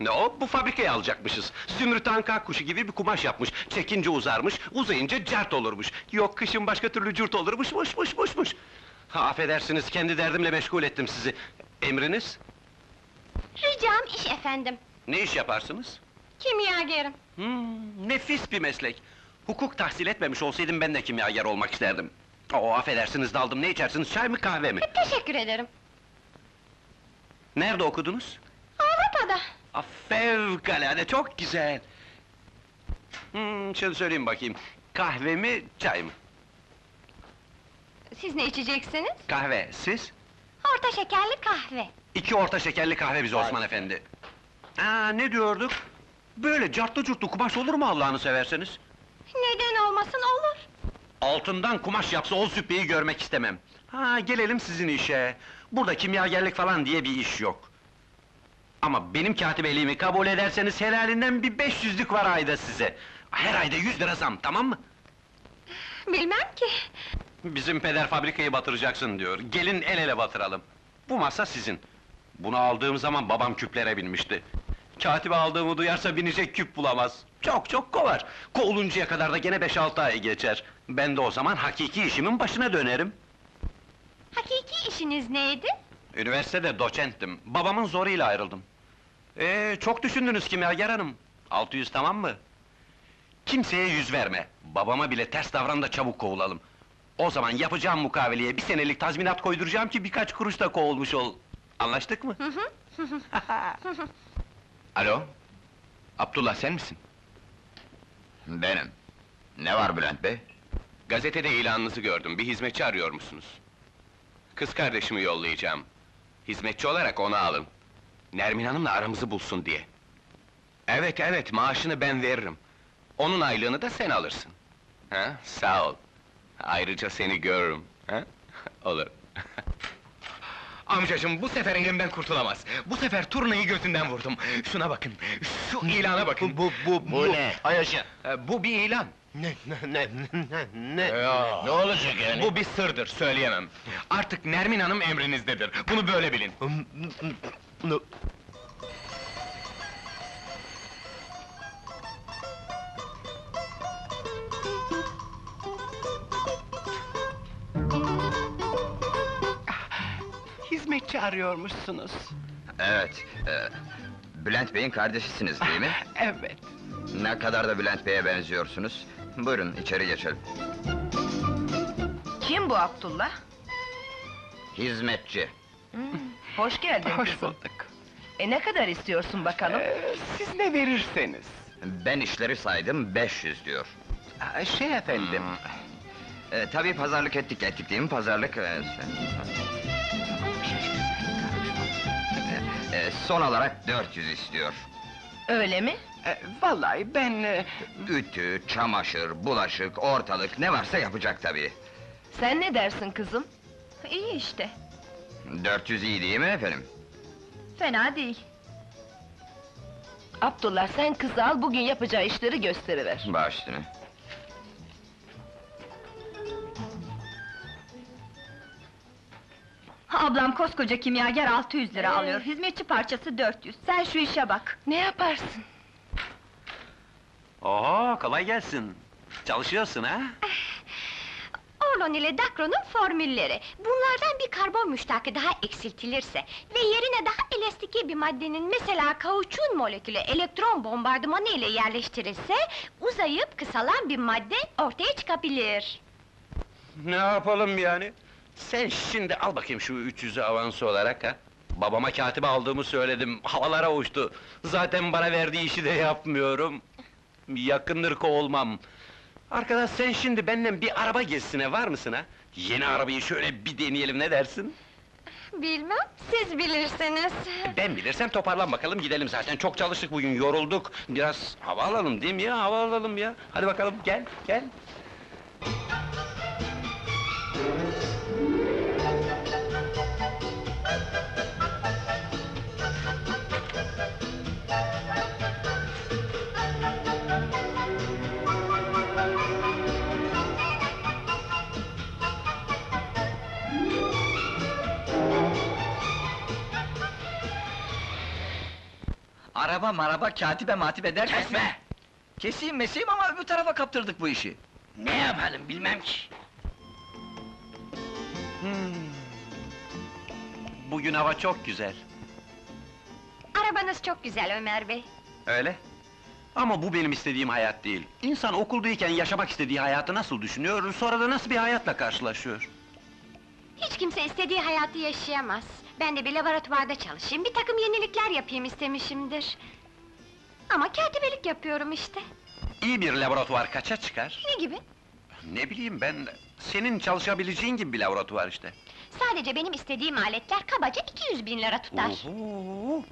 Ne o? Bu fabrikayı alacakmışız. Zümrüt anka kuşu gibi bir kumaş yapmış. Çekince uzarmış, uzayınca cart olurmuş. Yok kışın başka türlü cürt olurmuş, muş muş muş muş. Ha, affedersiniz, kendi derdimle meşgul ettim sizi. Emriniz? ricam iş efendim. Ne iş yaparsınız? Kimyagerim. Hmm, nefis bir meslek. Hukuk tahsil etmemiş olsaydım ben de kimyager olmak isterdim. Oo, affedersiniz daldım, ne içersiniz, çay mı kahve mi? Teşekkür ederim. Nerede okudunuz? Avrupa'da. Ah, fevkalade, çok güzel! Hmm, şöyle söyleyeyim bakayım, kahve mi, çay mı? Siz ne içeceksiniz? Kahve, siz? Orta şekerli kahve. İki orta şekerli kahve bize Osman efendi. Aa, ne diyorduk? Böyle cartlı curtlu kumaş olur mu Allah'ını severseniz? Neden olmasın olur. Altından kumaş yapsa o züppeyi görmek istemem. Ha, gelelim sizin işe. Burada kimyagerlik falan diye bir iş yok. Ama benim katibeliğimi kabul ederseniz helalinden bir 500'lük var ayda size. Her ayda 100 lira zam, tamam mı? Bilmem ki. Bizim peder fabrikayı batıracaksın diyor. Gelin el ele batıralım. Bu masa sizin. Bunu aldığım zaman babam küplere binmişti. Katibe aldığımı duyarsa binecek küp bulamaz. Çok çok kovar. Kovuluncaya kadar da gene beş altı ay geçer. Ben de o zaman hakiki işimin başına dönerim. Hakiki işiniz neydi? Üniversitede doçenttim. Babamın zoruyla ayrıldım. Ee, çok düşündünüz kimyager hanım. 600 tamam mı? Kimseye yüz verme. Babama bile ters davran da çabuk kovulalım. O zaman yapacağım mukaveleye bir senelik tazminat koyduracağım ki birkaç kuruş da kovulmuş ol. Anlaştık mı? Alo? Abdullah sen misin? Benim. Ne var Bülent Bey? Gazetede ilanınızı gördüm, bir hizmetçi arıyor musunuz? Kız kardeşimi yollayacağım. Hizmetçi olarak onu alın. Nermin Hanım'la aramızı bulsun diye. Evet, evet, maaşını ben veririm. Onun aylığını da sen alırsın. Ha, sağ ol. Ayrıca seni görürüm. Ha? Olur. Amcacım, bu sefer elimden kurtulamaz. Bu sefer turnayı gözünden vurdum. Şuna bakın, şu ilana bakın. Bu, bu, Bu ne? Ayaşa, bu bir ilan. Ne, ne, ne, ne, ne? Ya. Ne olacak yani? Bu bir sırdır, söyleyemem. Artık Nermin Hanım emrinizdedir. Bunu böyle bilin. Hizmetçi arıyormuşsunuz. Evet, e, Bülent Bey'in kardeşisiniz değil mi? Evet. ne kadar da Bülent Bey'e benziyorsunuz. Buyurun, içeri geçelim. Kim bu Abdullah? Hizmetçi. Hoş geldin Hoş kızım. bulduk. E ne kadar istiyorsun bakalım? Ee, siz ne verirseniz. Ben işleri saydım, 500 diyor. Aa, Şey efendim, Hmm. E, tabii pazarlık ettik, ettik değil mi pazarlık? E, e, son olarak 400 istiyor. Öyle mi? e, vallahi ben... e, Ütü, çamaşır, bulaşık, ortalık ne varsa yapacak tabii. Sen ne dersin kızım? İyi işte. 400 iyi değil mi efendim? Fena değil. Abdullah sen kızı al bugün yapacağı işleri gösteriver. Üstüne. Ablam koskoca kimyager 600 lira Ee? alıyor. Hizmetçi parçası 400. Sen şu işe bak. Ne yaparsın? Oho, kolay gelsin. Çalışıyorsun ha? Orlon ile Dacron'un formülleri. Bunlardan bir karbon müştakı daha eksiltilirse ve yerine daha elastiki bir maddenin mesela kauçun molekülü elektron bombardımanı ile yerleştirilse uzayıp kısalan bir madde ortaya çıkabilir. Ne yapalım yani? Sen şimdi al bakayım şu 300'ü avansı olarak ha. Babama katibe aldığımı söyledim, havalara uçtu. Zaten bana verdiği işi de yapmıyorum. Yakındır kovulmam. Arkadaş sen şimdi benden bir araba gezsine var mısın ha? Yeni arabayı şöyle bir deneyelim ne dersin? Bilmem, siz bilirsiniz. Ben bilirsem toparlan bakalım gidelim zaten. Çok çalıştık bugün, yorulduk. Biraz hava alalım değil mi ya? Hava alalım ya. Hadi bakalım gel, gel. Araba maraba katibe matibe derken... Kesme! Keseyim meseyim ama öbür tarafa kaptırdık bu işi. Ne yapalım bilmem ki. Hmm. Bugün hava çok güzel. Arabanız çok güzel Ömer bey. Öyle. Ama bu benim istediğim hayat değil. İnsan okuldayken yaşamak istediği hayatı nasıl düşünüyor, sonra da nasıl bir hayatla karşılaşıyor? Hiç kimse istediği hayatı yaşayamaz. Ben de bir laboratuvarda çalışayım, bir takım yenilikler yapayım istemişimdir. Ama katibelik yapıyorum işte. İyi bir laboratuvar kaça çıkar? Ne gibi? Ne bileyim ben, senin çalışabileceğin gibi bir laboratuvar işte. Sadece benim istediğim aletler kabaca 200 bin lira tutar. Oho!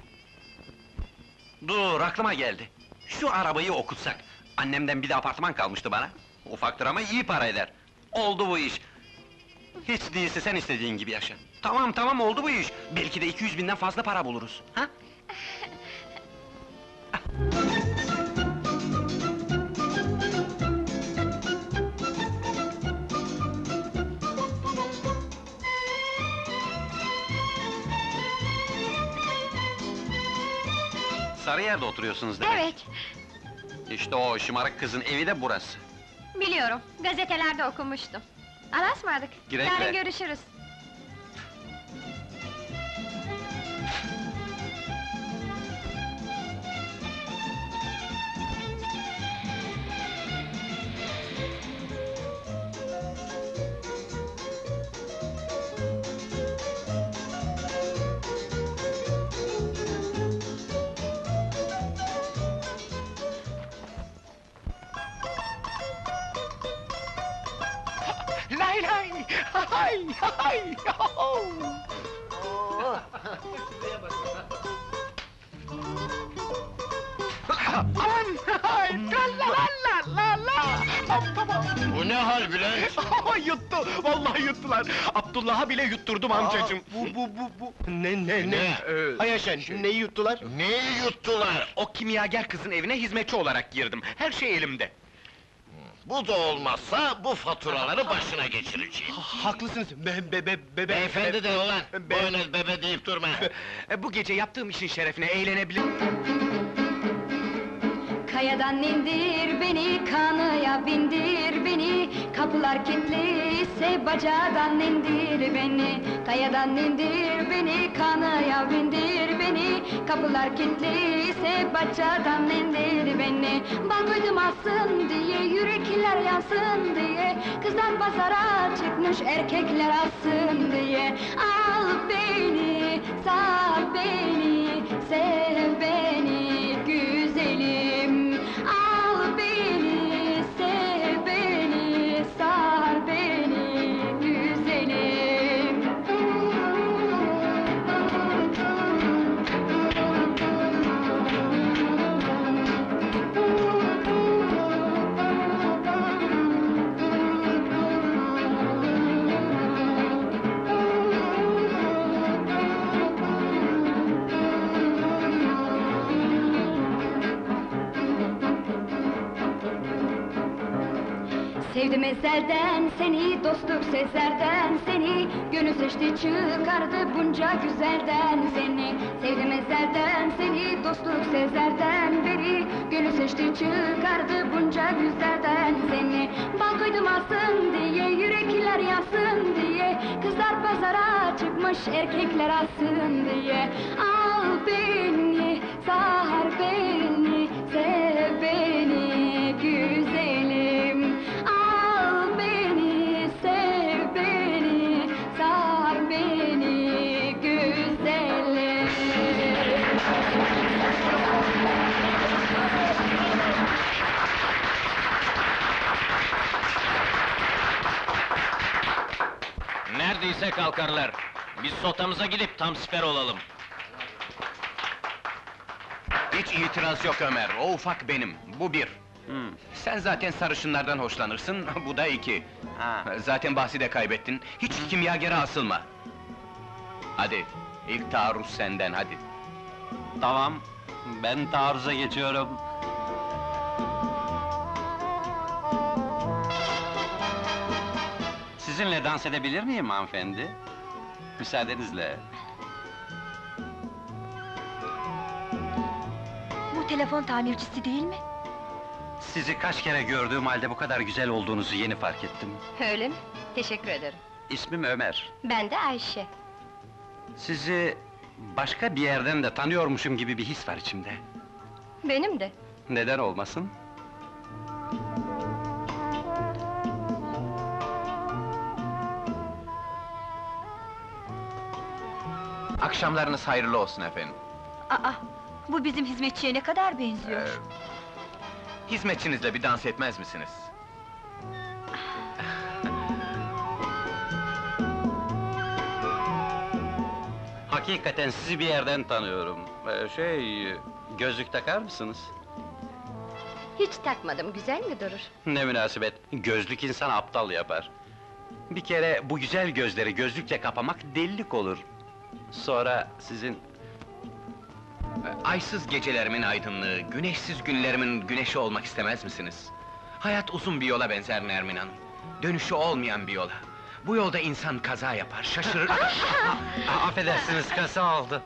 Dur, aklıma geldi. Şu arabayı okutsak, annemden bir de apartman kalmıştı bana. Ufaktır ama iyi para eder. Oldu bu iş. Hiç değilse sen istediğin gibi yaşa. Tamam tamam oldu bu iş. Belki de 200 binden fazla para buluruz. Ha? Sarıyer'de oturuyorsunuz demek. Evet, İşte o şımarık kızın evi de burası. biliyorum. Gazetelerde okumuştum. Allah'a ısmarladık. Güle Yarın güle. görüşürüz. Hay hay! Aman! Hay! La la la la la! Bu ne hal Bülent? Yuttu! Vallahi yuttular! Abdullah'a bile yutturdum amcacığım! Bu bu bu bu! Ne ne ne? Ne? Hay yaşa, neyi yuttular? Neyi yuttular? O kimyager kızın evine hizmetçi olarak girdim. Her şey elimde. Bu da olmazsa bu faturaları başına geçireceğim. Haklısınız. Be be be be Beyefendi de ulan, Be- boynuz bebe deyip durma. E, bu gece yaptığım işin şerefine eğlenebilir... Kayadan indir beni, kanıya bindir beni. Kapılar kilitliyse bacadan indir beni. Kayadan indir beni, kanıya bindir beni. Kapılar kilitliyse bacadan indir beni. Bal koydum alsın diye, yürekler yansın diye. Kızlar pazara çıkmış, erkekler alsın diye. Al beni, sar beni, sev beni Sevdim ezelden seni, dostluk sezerden seni Gönül seçti çıkardı bunca güzelden. Seni Sevdim ezelden seni, dostluk sezerden beri Gönül seçti çıkardı bunca güzelden. Seni Bal koydum alsın diye, yürekler yansın diye Kızlar pazara çıkmış, erkekler alsın diye. Al beni, sar beni, sev beni Neredeyse kalkarlar. Biz sotamıza gidip tam siper olalım. Hiç itiraz yok Ömer, o ufak benim, bu bir. Sen zaten sarışınlardan hoşlanırsın, bu da iki. Zaten bahsi de kaybettin, hiç kimyagere asılma. Hadi, ilk taarruz senden, hadi. Tamam, ben taarruza geçiyorum. Sizinle dans edebilir miyim hanımefendi? Müsaadenizle. Bu telefon tamircisi değil mi? Sizi kaç kere gördüğüm halde bu kadar güzel olduğunuzu yeni fark ettim. Öyle mi? Teşekkür ederim. İsmim Ömer. Ben de Ayşe. Sizi başka bir yerden de tanıyormuşum gibi bir his var içimde. Benim de. Neden olmasın? Akşamlarınız hayırlı olsun efendim. Aa, bu bizim hizmetçiye ne kadar benziyor. Ee, hizmetçinizle bir dans etmez misiniz? Hakikaten sizi bir yerden tanıyorum. Ee, şey, gözlük takar mısınız? Hiç takmadım, güzel mi durur? Ne münasebet, gözlük insan aptal yapar. Bir kere bu güzel gözleri gözlükle kapamak delilik olur. Sonra sizin... Aysız gecelerimin aydınlığı, güneşsiz günlerimin güneşi olmak istemez misiniz? Hayat uzun bir yola benzer Nermin Hanım. Dönüşü olmayan bir yola. Bu yolda insan kaza yapar, şaşırır... Affedersiniz, kaza oldu.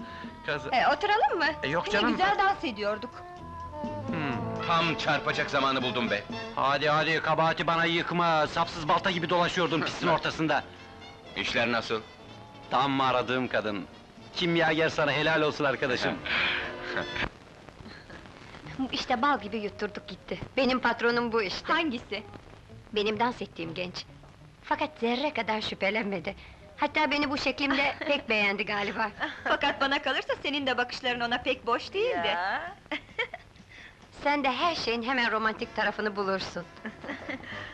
Kaza... E, oturalım mı? E, yok Ne canım. güzel dans ediyorduk. Hmm. Tam çarpacak zamanı buldum be. Hadi hadi, kabahati bana yıkma, sapsız balta gibi dolaşıyordun pistin ortasında. İşler nasıl? Tam mı aradığım kadın? Kimyager sana helal olsun arkadaşım. İşte bal gibi yutturduk gitti. Benim patronum bu işte. Hangisi? Benim dans ettiğim genç. Fakat zerre kadar şüphelenmedi. Hatta beni bu şeklimde pek beğendi galiba. Fakat bana kalırsa senin de bakışların ona pek boş değildi. Sen de her şeyin hemen romantik tarafını bulursun.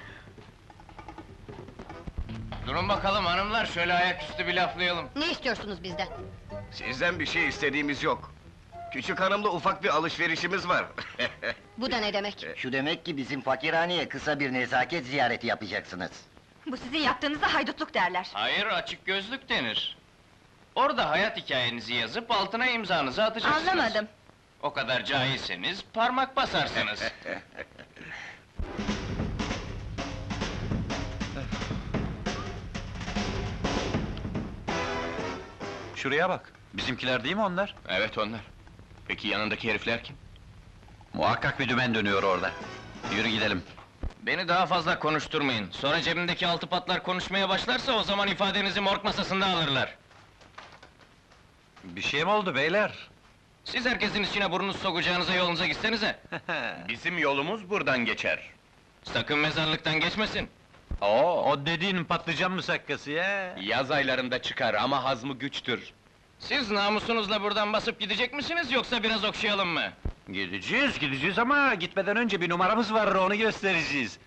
Durun bakalım hanımlar, şöyle ayaküstü bir laflayalım. Ne istiyorsunuz bizden? Sizden bir şey istediğimiz yok. Küçük hanımla ufak bir alışverişimiz var. Bu da ne demek? Şu demek ki bizim fakirhaneye kısa bir nezaket ziyareti yapacaksınız. Bu sizin yaptığınıza haydutluk derler. Hayır, açık gözlük denir. Orada hayat hikayenizi yazıp altına imzanızı atacaksınız. Anlamadım. O kadar cahilseniz parmak basarsınız. Şuraya bak, bizimkiler değil mi onlar? Evet onlar. Peki yanındaki herifler kim? Muhakkak bir dümen dönüyor orada. Yürü gidelim. Beni daha fazla konuşturmayın. Sonra cebimdeki altı patlar konuşmaya başlarsa o zaman ifadenizi morg masasında alırlar. Bir şey mi oldu beyler? Siz herkesin içine burnunuzu sokacağınıza yolunuza gitsenize. Bizim yolumuz buradan geçer. Sakın mezarlıktan geçmesin. Oo, o dediğin patlıcan musakkası ya. Yaz aylarında çıkar ama hazmı güçtür. Siz namusunuzla buradan basıp gidecek misiniz yoksa biraz okşayalım mı? Gideceğiz, gideceğiz ama gitmeden önce bir numaramız var, onu göstereceğiz.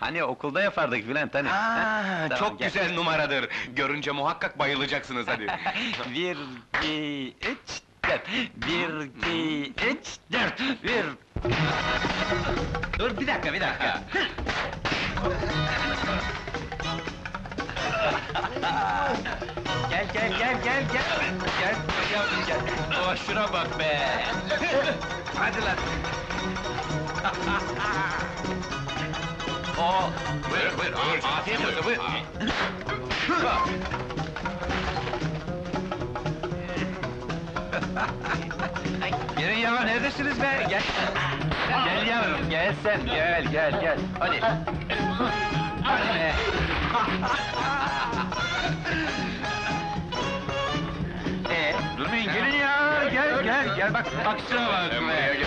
Hani okulda yapardık Bülent hani. Aa, Tamam, çok gel. güzel numaradır. Görünce muhakkak bayılacaksınız hadi. bir, iki, üç, dört. Bir, iki, üç, dört. Bir... Dur bir dakika, bir dakika. gel, gel, gel, gel, gel. Gel, yavrum gel. Oh, şuna bak be. Hadi lan. oh, buyur, buyur. Afiyet olsun, buyur. Gelin ya, neredesiniz be? Gel. Gel yavrum, gel sen, gel, gel, gel. Hadi. Hadi be. Ee, durmayın, gelin ya, gel, gel, gel, bak, şuna bak be.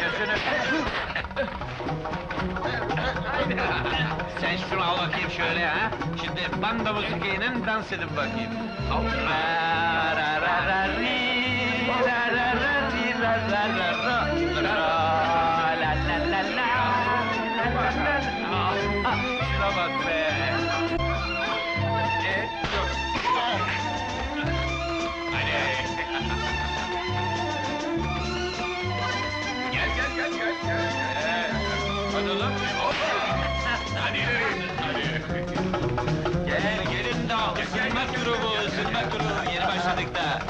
Gelsene. Sen şunu al bakayım şöyle ha. Şimdi banda müziğiyle dans edin bakayım. Ra ra ra ra Isınma grubu, ısınma grubu. Yeni başladık da.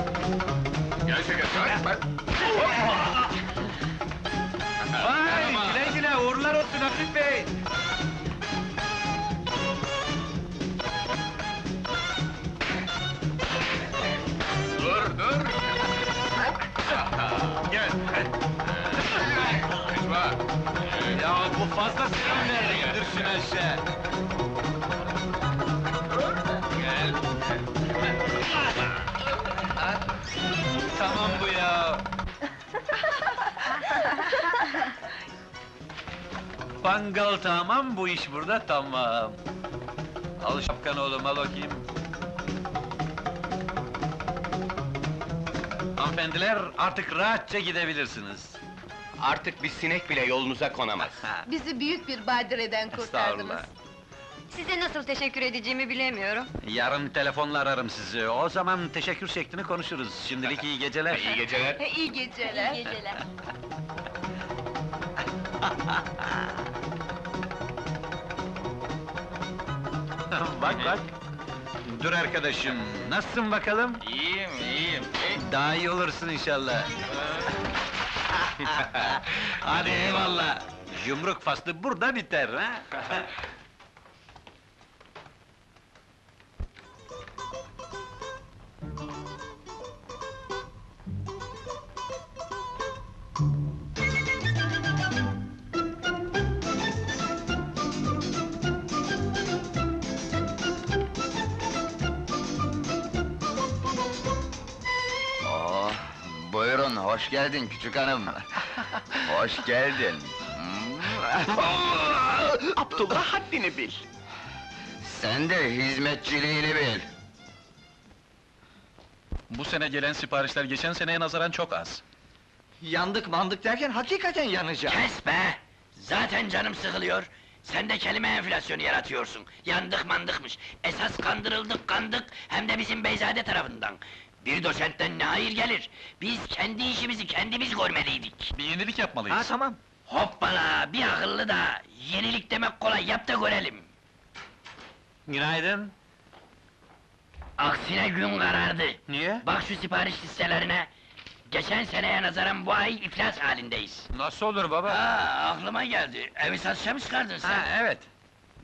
Gel şeker, ben... Vay güle güle uğurlar olsun Hafif Bey. Dur, dur! Gel. Kaçma! Ya bu fazla selam verdi. Indir şunu aşağı. Tamam bu ya. Mangal tamam, bu iş burada tamam. Al şapkanı oğlum, al bakayım. Hanımefendiler, artık rahatça gidebilirsiniz. Artık bir sinek bile yolunuza konamaz. Bizi büyük bir badireden kurtardınız. Estağfurullah. Size nasıl teşekkür edeceğimi bilemiyorum. Yarın telefonla ararım sizi. O zaman teşekkür şeklini konuşuruz. Şimdilik iyi geceler. İyi geceler. İyi geceler. İyi geceler. bak bak. Dur arkadaşım, nasılsın bakalım? İyiyim, iyiyim. Daha iyi olursun inşallah. Hadi eyvallah. Yumruk faslı burada biter ha. Buyurun, hoş geldin küçük hanım. hoş geldin. Abdullah haddini bil. Sen de hizmetçiliğini bil. Bu sene gelen siparişler geçen seneye nazaran çok az. Yandık mandık derken hakikaten yanacağım. Kes be! Zaten canım sıkılıyor. Sen de kelime enflasyonu yaratıyorsun. Yandık mandıkmış. Esas kandırıldık kandık, hem de bizim Beyzade tarafından. Bir doçentten ne hayır gelir? Biz kendi işimizi kendimiz görmeliydik. Bir yenilik yapmalıyız. Ha tamam. Hoppala, bir akıllı da, yenilik demek kolay, yap da görelim. Günaydın. Aksine gün karardı. Niye? Bak şu sipariş listelerine. Geçen seneye nazaran bu ay iflas halindeyiz. Nasıl olur baba? Ha, aklıma geldi. Evi satışa mı çıkardın sen? Ha, evet.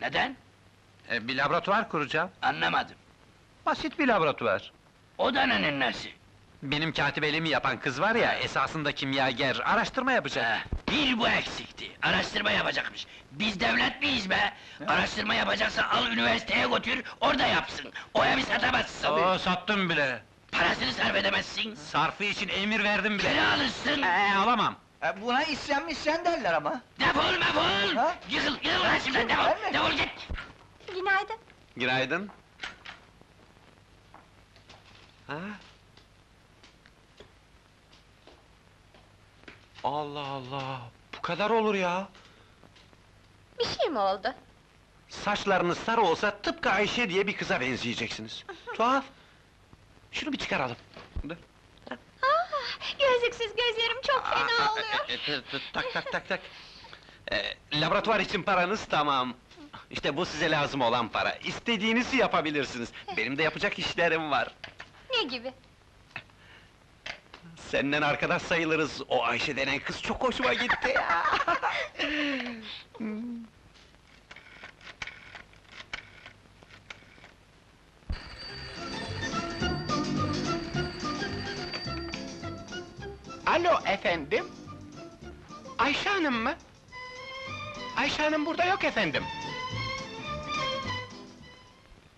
Neden? E, bir laboratuvar kuracağım. Anlamadım. Basit bir laboratuvar. O da nenin nesi? Benim katibeliğimi yapan kız var ya, esasında kimyager, araştırma yapacak. Ha, bir bu eksikti. Araştırma yapacakmış. Biz devlet miyiz be? Araştırma yapacaksa al üniversiteye götür, orada yapsın. O evi satamazsın. Oo, sattım bile. Parasını sarf edemezsin. Sarfı için emir verdim bile. Geri alırsın. Ee, alamam. E, buna isyan misyan derler ama. Defol mefol! Ha? Yıkıl, yıkıl lan şimdiden defol! Defol git! Günaydın. Günaydın. Ha? Allah Allah, bu kadar olur ya. Bir şey mi oldu? Saçlarınız sarı olsa tıpkı Ayşe diye bir kıza benzeyeceksiniz. Tuhaf. Şunu bir çıkaralım. Dur. Ah, gözlüksüz gözlerim çok fena oluyor. E, e, tak tak tak tak. E, laboratuvar için paranız tamam. İşte bu size lazım olan para. İstediğinizi yapabilirsiniz. Benim de yapacak işlerim var. Ne gibi? Senden arkadaş sayılırız. O Ayşe denen kız çok hoşuma gitti. Alo efendim? Ayşe Hanım mı? Ayşe Hanım burada yok efendim.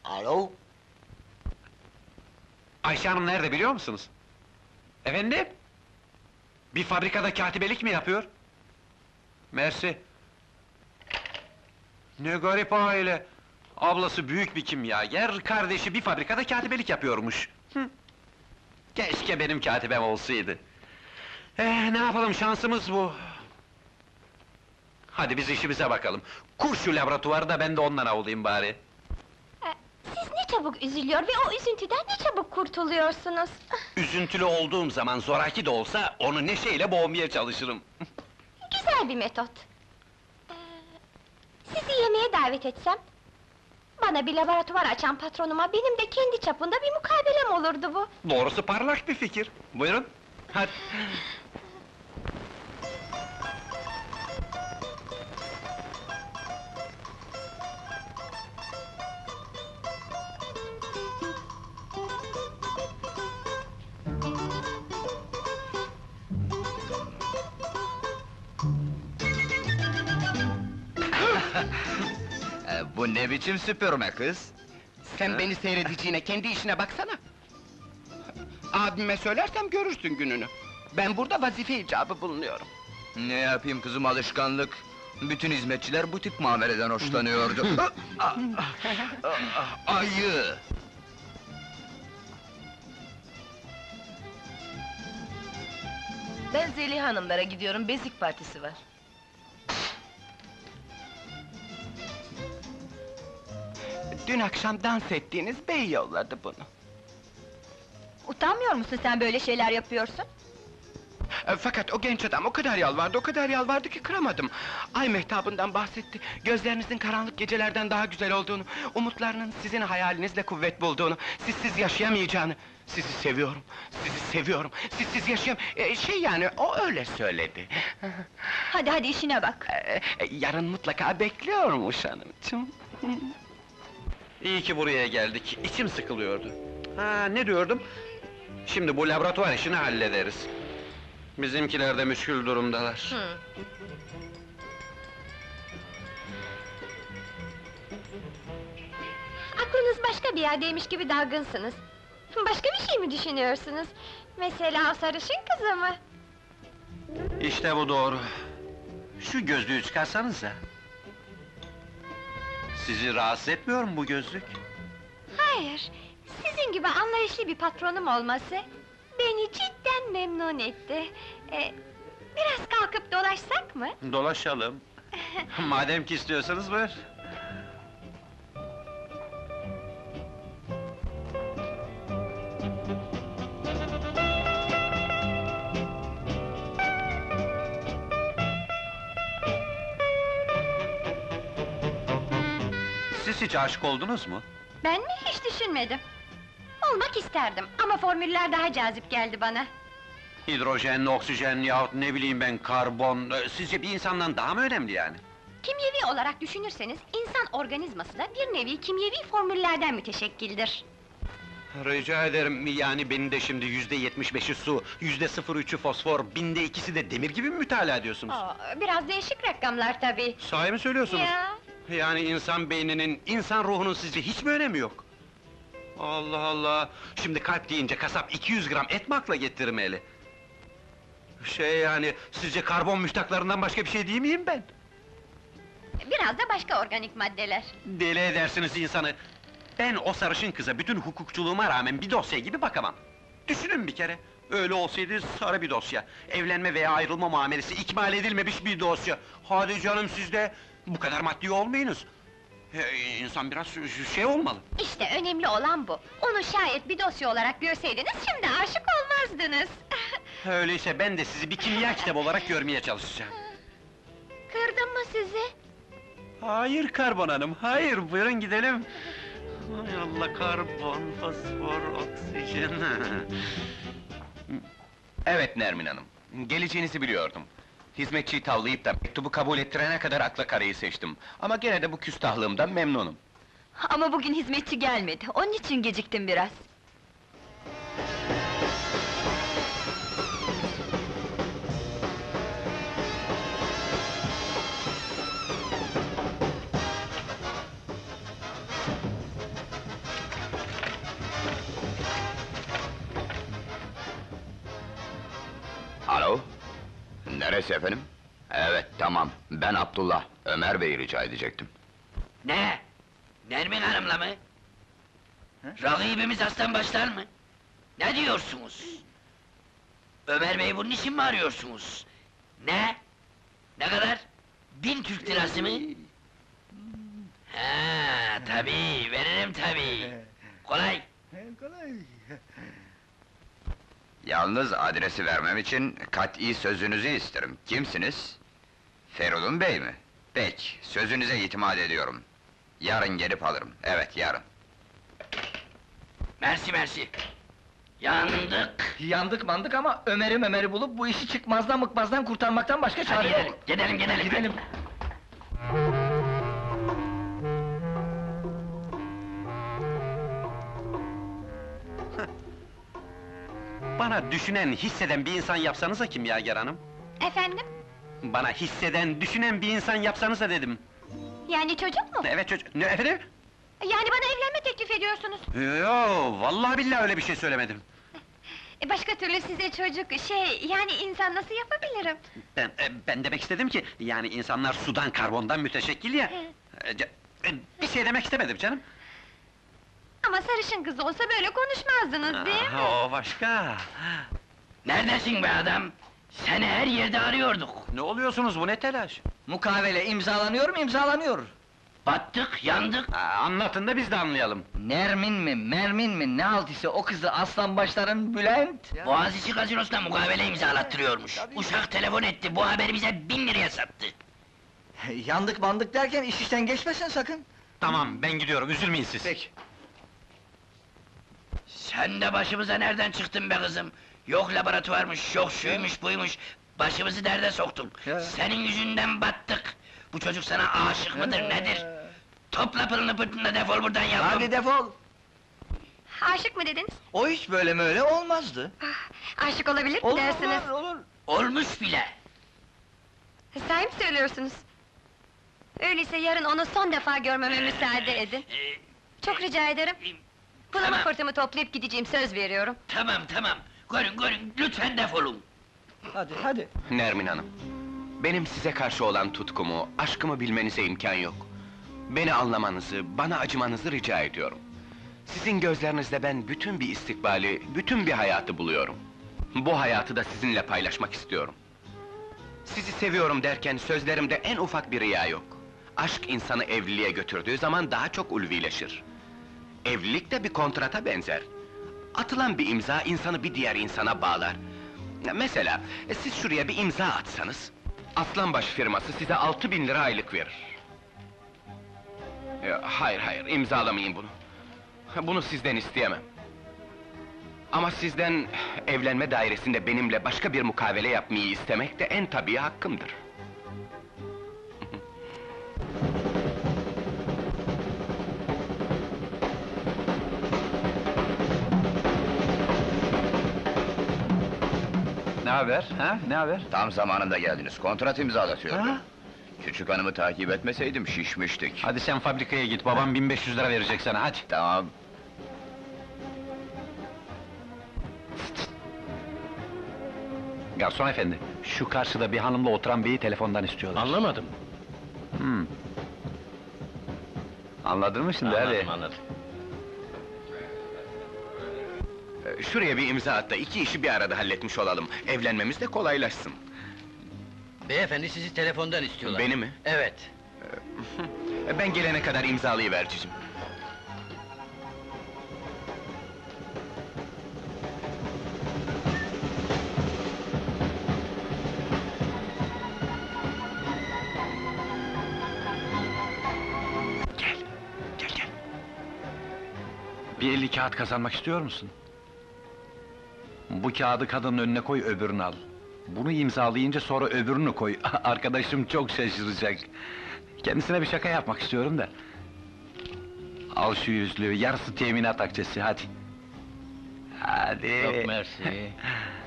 Alo? Ayşe Hanım nerede biliyor musunuz? Efendim? Bir fabrikada katibelik mi yapıyor? Mersi. Ne garip aile. Ablası büyük bir kimyager, kardeşi bir fabrikada katibelik yapıyormuş. Hı. Keşke benim katibem olsaydı. Eh, ne yapalım şansımız bu. Hadi biz işimize bakalım. Kur şu laboratuvarı da ben de ondan avlayayım bari. Ne çabuk üzülüyor ve o üzüntüden ne çabuk kurtuluyorsunuz. Üzüntülü olduğum zaman zoraki de olsa onu neşeyle boğmaya çalışırım. Güzel bir metot. Ee, sizi yemeğe davet etsem... ...bana bir laboratuvar açan patronuma benim de kendi çapında bir mukabelem olurdu bu. Doğrusu parlak bir fikir. Buyurun. Hadi. bu ne biçim süpürme kız? Sen beni seyredeceğine kendi işine baksana. Abime söylersem görürsün gününü. Ben burada vazife icabı bulunuyorum. Ne yapayım kızım alışkanlık? Bütün hizmetçiler bu tip muameleden hoşlanıyordu. Ayı! Ben Zeliha Hanımlara gidiyorum, bezik partisi var. Dün akşam dans ettiğiniz bey yolladı bunu. Utanmıyor musun sen böyle şeyler yapıyorsun? E, Fakat o genç adam o kadar yalvardı, o kadar yalvardı ki kıramadım. Ay mehtabından bahsetti, gözlerinizin karanlık gecelerden daha güzel olduğunu, umutlarının sizin hayalinizle kuvvet bulduğunu, sizsiz yaşayamayacağını... Sizi seviyorum, sizi seviyorum, sizsiz yaşayam... E, şey yani, o öyle söyledi. Hadi hadi işine bak. E, e, yarın mutlaka bekliyormuş hanımcığım. İyi ki buraya geldik, içim sıkılıyordu. Ha, ne diyordum? Şimdi bu laboratuvar işini hallederiz. Bizimkiler de müşkül durumdalar. Aklınız başka bir yerdeymiş gibi dalgınsınız. Başka bir şey mi düşünüyorsunuz? Mesela o sarışın kızı mı? İşte bu doğru. Şu gözlüğü çıkarsanıza. Sizi rahatsız etmiyor mu bu gözlük? Hayır, sizin gibi anlayışlı bir patronum olması... ...beni cidden memnun etti. Ee, biraz kalkıp dolaşsak mı? Dolaşalım. Madem ki istiyorsanız buyur. Hiç aşık oldunuz mu? Ben mi hiç düşünmedim. Olmak isterdim ama formüller daha cazip geldi bana. Hidrojen, oksijen yahut ne bileyim ben karbon... e, Sizce bir insandan daha mı önemli yani? Kimyevi olarak düşünürseniz, insan organizması da bir nevi kimyevi formüllerden müteşekkildir. Rica ederim, yani benim de şimdi yüzde yetmiş beşi su, yüzde sıfır üçü fosfor, binde ikisi de demir gibi mi mütalaa ediyorsunuz? Aa, biraz değişik rakamlar tabii. Sahi mi söylüyorsunuz? Ya, Yani insan beyninin, insan ruhunun sizce hiç mi önemi yok? Allah Allah! Şimdi kalp deyince kasap 200 gram et mi akla getirmeli? Şey yani, sizce karbon müştaklarından başka bir şey değil miyim ben? biraz da başka organik maddeler. Deli edersiniz insanı! Ben o sarışın kıza bütün hukukçuluğuma rağmen bir dosya gibi bakamam. Düşünün bir kere, öyle olsaydı sarı bir dosya. Evlenme veya ayrılma muamelesi ikmal edilmemiş bir dosya. Hadi canım siz de, bu kadar maddi olmayınız. Ee, insan biraz şey olmalı. İşte önemli olan bu. Onu şayet bir dosya olarak görseydiniz, şimdi aşık olmazdınız. Öyleyse ben de sizi bir kimya kitabı olarak görmeye çalışacağım. Kırdım mı sizi? Hayır Karbon Hanım, hayır, buyurun gidelim. Hay Allah, karbon, fosfor, oksijen... Evet Nermin Hanım, geleceğinizi biliyordum. Hizmetçiyi tavlayıp da mektubu kabul ettirene kadar akla karayı seçtim. Ama gene de bu küstahlığımdan memnunum. Ama bugün hizmetçi gelmedi, onun için geciktim biraz. Neresi efendim? Evet, tamam. Ben Abdullah. Ömer Bey'i rica edecektim. Ne? Nermin Hanım'la mı? Rakibimiz aslan başlar mı? Ne diyorsunuz? Ömer Bey bunun için mi arıyorsunuz? Ne? Ne kadar? Bin Türk lirası mı? Ha, tabii, veririm tabii. Kolay. Yalnız adresi vermem için kat'i sözünüzü isterim. Kimsiniz? Feridun Bey mi? Pek, sözünüze itimat ediyorum. Yarın gelip alırım. Evet, yarın. Mersi mersi. Yandık. Yandık mandık ama Ömer'i Ömer'i bulup bu işi çıkmazdan mıkmazdan kurtarmaktan başka çare gidelim, yok. gidelim, gidelim. Gidelim. Bana düşünen, hisseden bir insan yapsanıza kimyager hanım. Efendim? Bana hisseden, düşünen bir insan yapsanıza dedim. Yani çocuk mu? Evet çocuk, ne efendim? Yani bana evlenme teklif ediyorsunuz. Yo, vallahi billahi öyle bir şey söylemedim. E, başka türlü size çocuk, şey, yani insan nasıl yapabilirim? Ben, e, ben demek istedim ki, yani insanlar sudan, karbondan müteşekkil ya. E, e, bir şey demek istemedim canım. Ama sarışın kız olsa böyle konuşmazdınız değil mi? Aha, o başka. Neredesin be adam? Seni her yerde arıyorduk. Ne oluyorsunuz, bu ne telaş? Mukavele imzalanıyor mu imzalanıyor? Battık, yandık. Aa, anlatın da biz de anlayalım. Nermin mi, Mermin mi, ne altıysa o kızı aslan başların Bülent. Boğaziçi gazinosuna mukavele imzalattırıyormuş. Uşak telefon etti, bu haberi bize bin liraya sattı. Yandık bandık derken iş işten geçmesin sakın. Tamam, ben gidiyorum, üzülmeyin siz. Peki. Sen de başımıza nereden çıktın be kızım? Yok laboratuvarmış, yok şuymuş buymuş. Başımızı derde soktun. Ya. Senin yüzünden battık. Bu çocuk sana aşık mıdır, nedir? Topla pılını pırtını defol buradan yavrum. Hadi defol. Aşık mı dediniz? O hiç böyle böyle olmazdı. Aşık olabilir Olur, dersiniz? olur, olur. Olmuş bile. Sahi mi söylüyorsunuz? Öyleyse yarın onu son defa görmeme müsaade edin. Ee, Çok rica ederim. Pılımı Tamam. fırtımı toplayıp gideceğim, söz veriyorum. tamam tamam. Görün görün, lütfen defolun. Hadi, hadi. Nermin Hanım, benim size karşı olan tutkumu, aşkımı bilmenize imkan yok. Beni anlamanızı, bana acımanızı rica ediyorum. Sizin gözlerinizde ben bütün bir istikbali, bütün bir hayatı buluyorum. Bu hayatı da sizinle paylaşmak istiyorum. Sizi seviyorum derken sözlerimde en ufak bir riya yok. Aşk insanı evliliğe götürdüğü zaman daha çok ulvileşir. Evlilik de bir kontrata benzer. Atılan bir imza insanı bir diğer insana bağlar. Mesela, e, siz şuraya bir imza atsanız... ...Aslanbaş firması size altı bin lira aylık verir. Ya, hayır hayır, imzalamayın bunu. Bunu sizden isteyemem. Ama sizden evlenme dairesinde benimle başka bir mukavele yapmayı istemek de en tabii hakkımdır. Ne haber, ha? Ne haber? Tam zamanında geldiniz, kontrat imzalatıyordum. Ha? Küçük hanımı takip etmeseydim şişmiştik. Hadi sen fabrikaya git, babam 1500 lira verecek sana, hadi. Tamam. Garson efendi, şu karşıda bir hanımla oturan beyi telefondan istiyorlar. Anlamadım. Hmm. Anladın mı şimdi? Anladım, anladım. Şuraya bir imza at da iki işi bir arada halletmiş olalım. Evlenmemiz de kolaylaşsın. Beyefendi sizi telefondan istiyorlar. Beni mi? Evet. Ee, Ben gelene kadar imzalayıver cicim. Gel, gel gel. Bir elli kağıt kazanmak istiyor musun? Bu kağıdı kadının önüne koy, öbürünü al. Bunu imzalayınca sonra öbürünü koy. Arkadaşım çok şaşıracak. Kendisine bir şaka yapmak istiyorum da. Al şu yüzlüğü, yarısı teminat akçesi, hadi. Hadi. Çok mersi.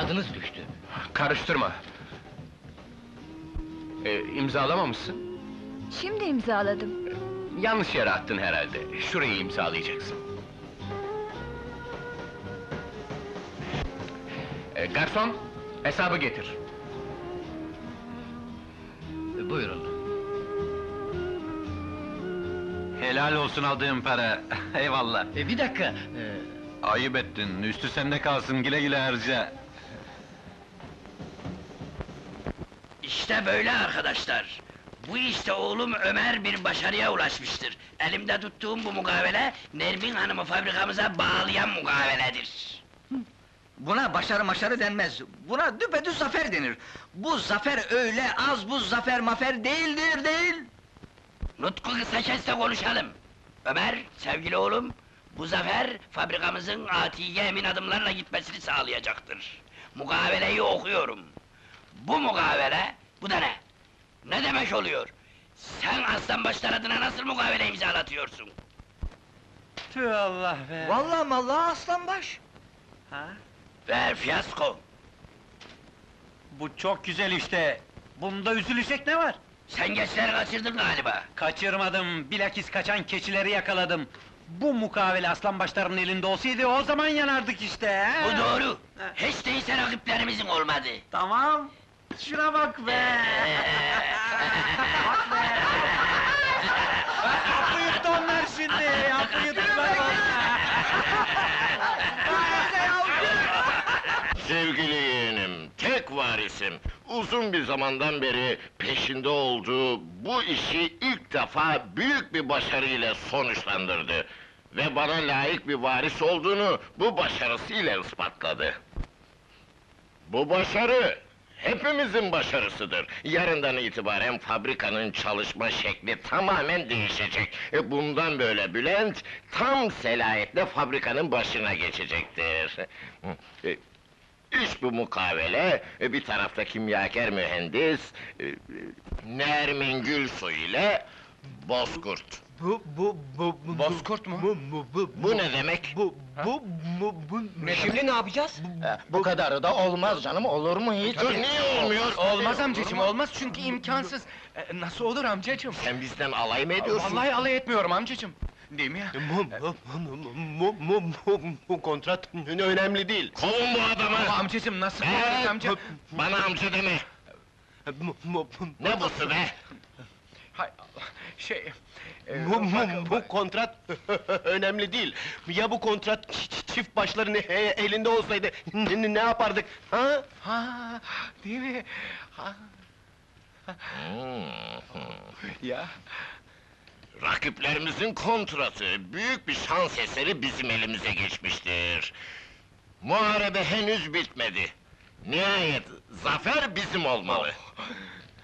Kağıdınız düştü. Karıştırma. Ee, imzalamamışsın. Şimdi imzaladım. Yanlış yere attın herhalde. Şurayı imzalayacaksın. Ee, garson, hesabı getir. Buyurun. Helal olsun aldığım para. Eyvallah. E, bir dakika. e, Ayıp ettin. Üstü sende kalsın. Güle güle harca. İşte böyle arkadaşlar. Bu işte oğlum Ömer bir başarıya ulaşmıştır. Elimde tuttuğum bu mukavele, Nermin Hanım'ı fabrikamıza bağlayan mukaveledir. Buna başarı maşarı denmez. Buna düpedüz zafer denir. Bu zafer öyle az bu zafer mafer değildir, değil. Nutku kısa kes de konuşalım. Ömer, sevgili oğlum, bu zafer fabrikamızın atiye emin adımlarla gitmesini sağlayacaktır. Mukaveleyi okuyorum. Bu mukavele, bu da ne? Ne demek oluyor? Sen aslan başlar adına nasıl mukavele imzalatıyorsun? Tüh Allah be! Vallahi mallahi aslanbaş. Ha? Ver fiyasko. Bu çok güzel işte! Bunda üzülecek ne var? Sen gençleri kaçırdın galiba. Kaçırmadım, bilakis kaçan keçileri yakaladım. Bu mukavele aslanbaşlarının elinde olsaydı o zaman yanardık işte, he? Bu doğru. Hiç değilse rakiplerimizin olmadı. Tamam. Şuna bak be! bak be! Hapı yuttu onlar şimdi, hapı yuttular Sevgili yeğenim, tek varisim, uzun bir zamandan beri peşinde olduğu bu işi ilk defa büyük bir başarıyla sonuçlandırdı. Ve bana layık bir varis olduğunu bu başarısıyla ispatladı. Bu başarı, hepimizin başarısıdır. Yarından itibaren fabrikanın çalışma şekli tamamen değişecek. E, Bundan böyle Bülent, tam selayetle fabrikanın başına geçecektir. E, İş bu mukavele, e, bir tarafta kimyager mühendis, e, e, Nermin Gülsoy ile Bozkurt. Bu, bu, bu, bu... Bozkurt mu? Bu, bu, bu, Bu ne demek? Bu, bu, bu, bu... Şimdi ne yapacağız? Bu kadarı da olmaz canım, olur mu hiç? Dur, niye olmuyor? Olmaz amcacığım, olmaz çünkü imkansız. E, Nasıl olur amcacığım? Sen bizden alay mı ediyorsun? Vallahi alay etmiyorum amcacığım. Değil mi ya? Bu, bu, bu, bu, bu, bu kontrat önemli değil. Kovun bu adamı! Ama amcacığım nasıl olur amca? Bana amca deme! Bu, bu, bu, Ne busu be? Hay Allah, şey... e, bu, bu, bu kontrat önemli değil. Ya bu kontrat ç- ç- çift başların e- elinde olsaydı ne, ne- ne yapardık? Ha? Ha, değil mi? Ha, Hmm. ya. Rakiplerimizin kontratı, büyük bir şans eseri bizim elimize geçmiştir. Muharebe henüz bitmedi. Nihayet, zafer bizim olmalı.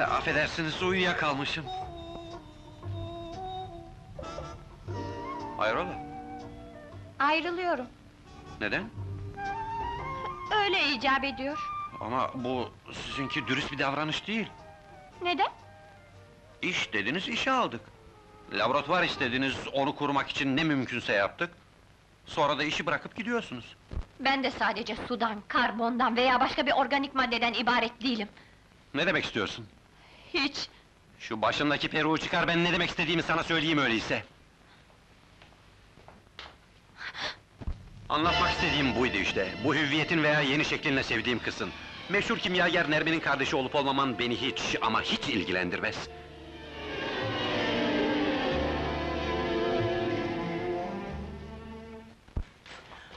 Ya, affedersiniz, uyuyakalmışım. Hayrola? Ayrılıyorum. Neden? Öyle icap ediyor. Ama bu sizinki dürüst bir davranış değil. Neden? İş dediniz, işe aldık. Laboratuvar istediniz, onu kurmak için ne mümkünse yaptık. Sonra da işi bırakıp gidiyorsunuz. Ben de sadece sudan, karbondan veya başka bir organik maddeden ibaret değilim. Ne demek istiyorsun? Hiç. Şu başındaki peruğu çıkar, ben ne demek istediğimi sana söyleyeyim öyleyse. Anlatmak istediğim buydu işte. Bu hüviyetin veya yeni şeklinle sevdiğim kızın. Meşhur kimyager Nermin'in kardeşi olup olmaman beni hiç ama hiç ilgilendirmez.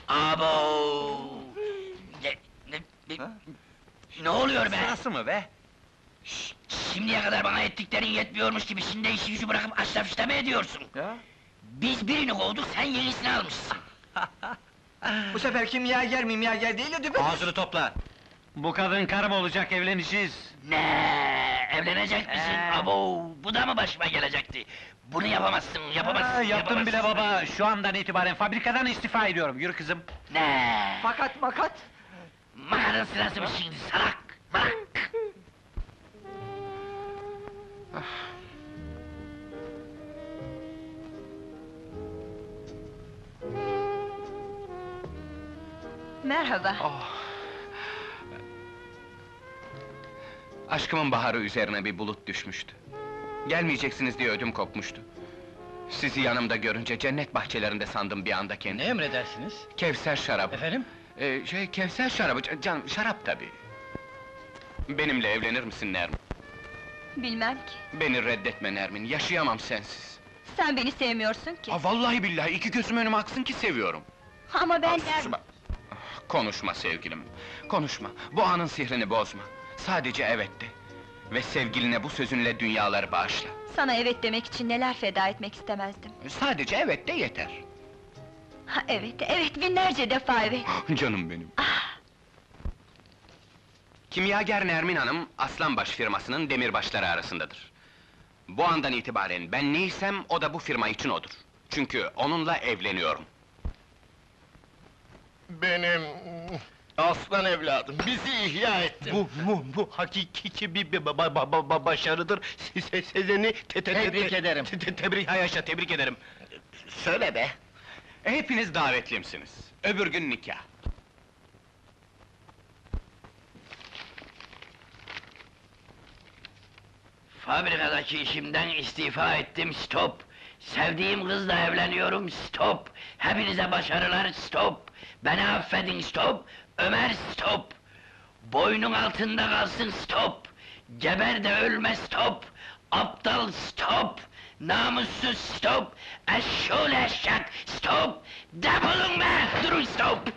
Abo! Ne, ne, ne, ne oluyor be? Sırası mı be? Şşt, Şimdiye kadar bana ettiklerin yetmiyormuş gibi şimdi işi gücü bırakıp aşraf işte mi ediyorsun? Ya? Biz birini kovduk, sen yenisini almışsın. Bu sefer kimyager mimyager değil de dübük. Ağzını topla! Bu kadın karım olacak, evleneceğiz. Ne? Evlenecek misin? Ee. Abo! Bu da mı başıma gelecekti? Bunu yapamazsın, yapamazsın, Ha, yaptım yapamazsın. bile baba, şu andan itibaren fabrikadan istifa ediyorum, yürü kızım. Ne? Fakat makat. Makarın sırası mı şimdi salak? Bırak! Merhaba. Aşkımın baharı üzerine bir bulut düşmüştü. Gelmeyeceksiniz diye ödüm kopmuştu. Sizi yanımda görünce cennet bahçelerinde sandım bir anda kendimi. Ne emredersiniz? Kevser şarabı. Efendim? Ee, şey, Kevser şarabı, can, şarap tabii. Benimle evlenir misin Nermin? Bilmem ki. Beni reddetme Nermin, yaşayamam sensiz. Sen beni sevmiyorsun ki. Ha vallahi billahi iki gözüm önüme aksın ki seviyorum. Ama ben... Susma. Konuşma sevgilim, konuşma. Bu anın sihrini bozma. Sadece evet de. Ve sevgiline bu sözünle dünyaları bağışla. Sana evet demek için neler feda etmek istemezdim. Sadece evet de yeter. Ha, evet, evet, binlerce defa evet. Canım benim. Kimyager Nermin Hanım, Aslanbaş firmasının demirbaşları arasındadır. Bu andan itibaren ben neysem, o da bu firma için odur. Çünkü onunla evleniyorum. Benim aslan evladım, bizi ihya ettin. Bu, bu, bu hakiki bir bir ba- ba- ba- ba- başarıdır. Se- Sezeni te- te- te- Tebrik te- ederim. te- te- tebrik, hay yaşa, tebrik ederim. Söyle be! Hepiniz davetlimsiniz. Öbür gün nikah. Fabrikadaki işimden istifa ettim, stop! Sevdiğim kızla evleniyorum, stop! Hepinize başarılar, stop! Beni affedin, stop! Ömer, stop! Boynun altında kalsın, stop! Geber de ölme, stop! Aptal, stop! Namussuz, stop! Eşşoğlu eşek, stop! Defolun be! Durun, stop!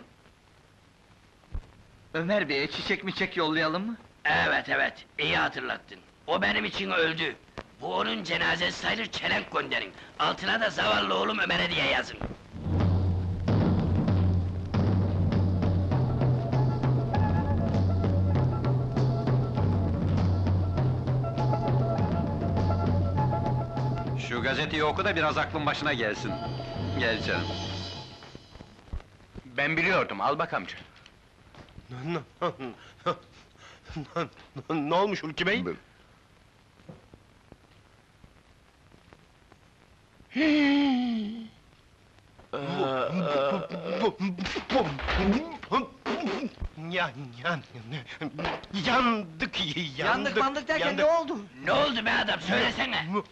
Ömer Bey'e çiçek mi çek yollayalım mı? Evet evet, iyi hatırlattın. O benim için öldü. Bu onun cenazesi sayılır, çelenk gönderin. Altına da zavallı oğlum Ömer'e diye yazın. Şu gazeteyi oku da biraz aklın başına gelsin. Gel canım. Ben biliyordum, al bak amca. Ne- ne- Ne olmuş Hulki Bey? Yan, yan, yandık, yandık, Yandık mandık derken yandık. ne oldu? Ne oldu be adam, söylesene! Bu-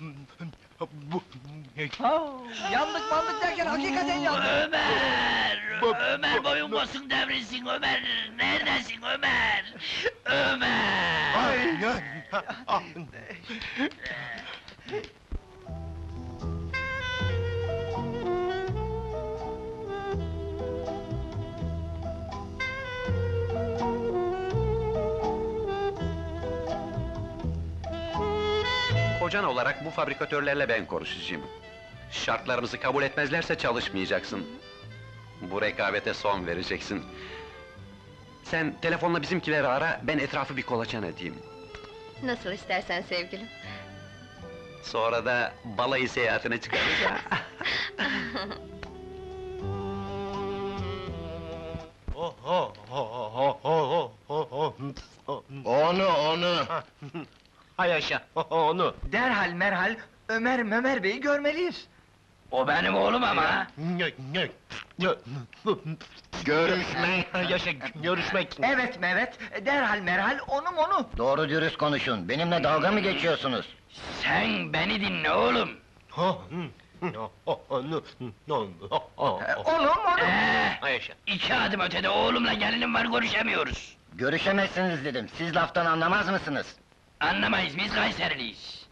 Ha, yandık mandık derken hakikaten yandık. Ömer! Ömer boyun bosun devrilsin Ömer! Neredesin Ömer? Ömer! Ay, ay, ah. Kocan olarak bu fabrikatörlerle ben konuşacağım. Şartlarımızı kabul etmezlerse çalışmayacaksın. Bu rekabete son vereceksin. Sen telefonla bizimkileri ara, ben etrafı bir kolaçan edeyim. Nasıl istersen sevgilim. Sonra da balayı seyahatine çıkarız ha. Onu, onu! Hay yaşa, oh, onu. Derhal merhal Ömer Mömer Bey'i görmeliyiz. O benim oğlum ama! Görüşmek! Yaşa, görüşmek. Evet evet, derhal merhal onum onu. Doğru dürüst konuşun. Benimle dalga mı geçiyorsunuz? Sen beni dinle oğlum! Onu, oh, Ee, Hay yaşa. iki adım ötede oğlumla gelinim var, görüşemiyoruz! Görüşemezsiniz dedim. Siz laftan anlamaz mısınız? Anlamayız, biz Kayseriliyiz!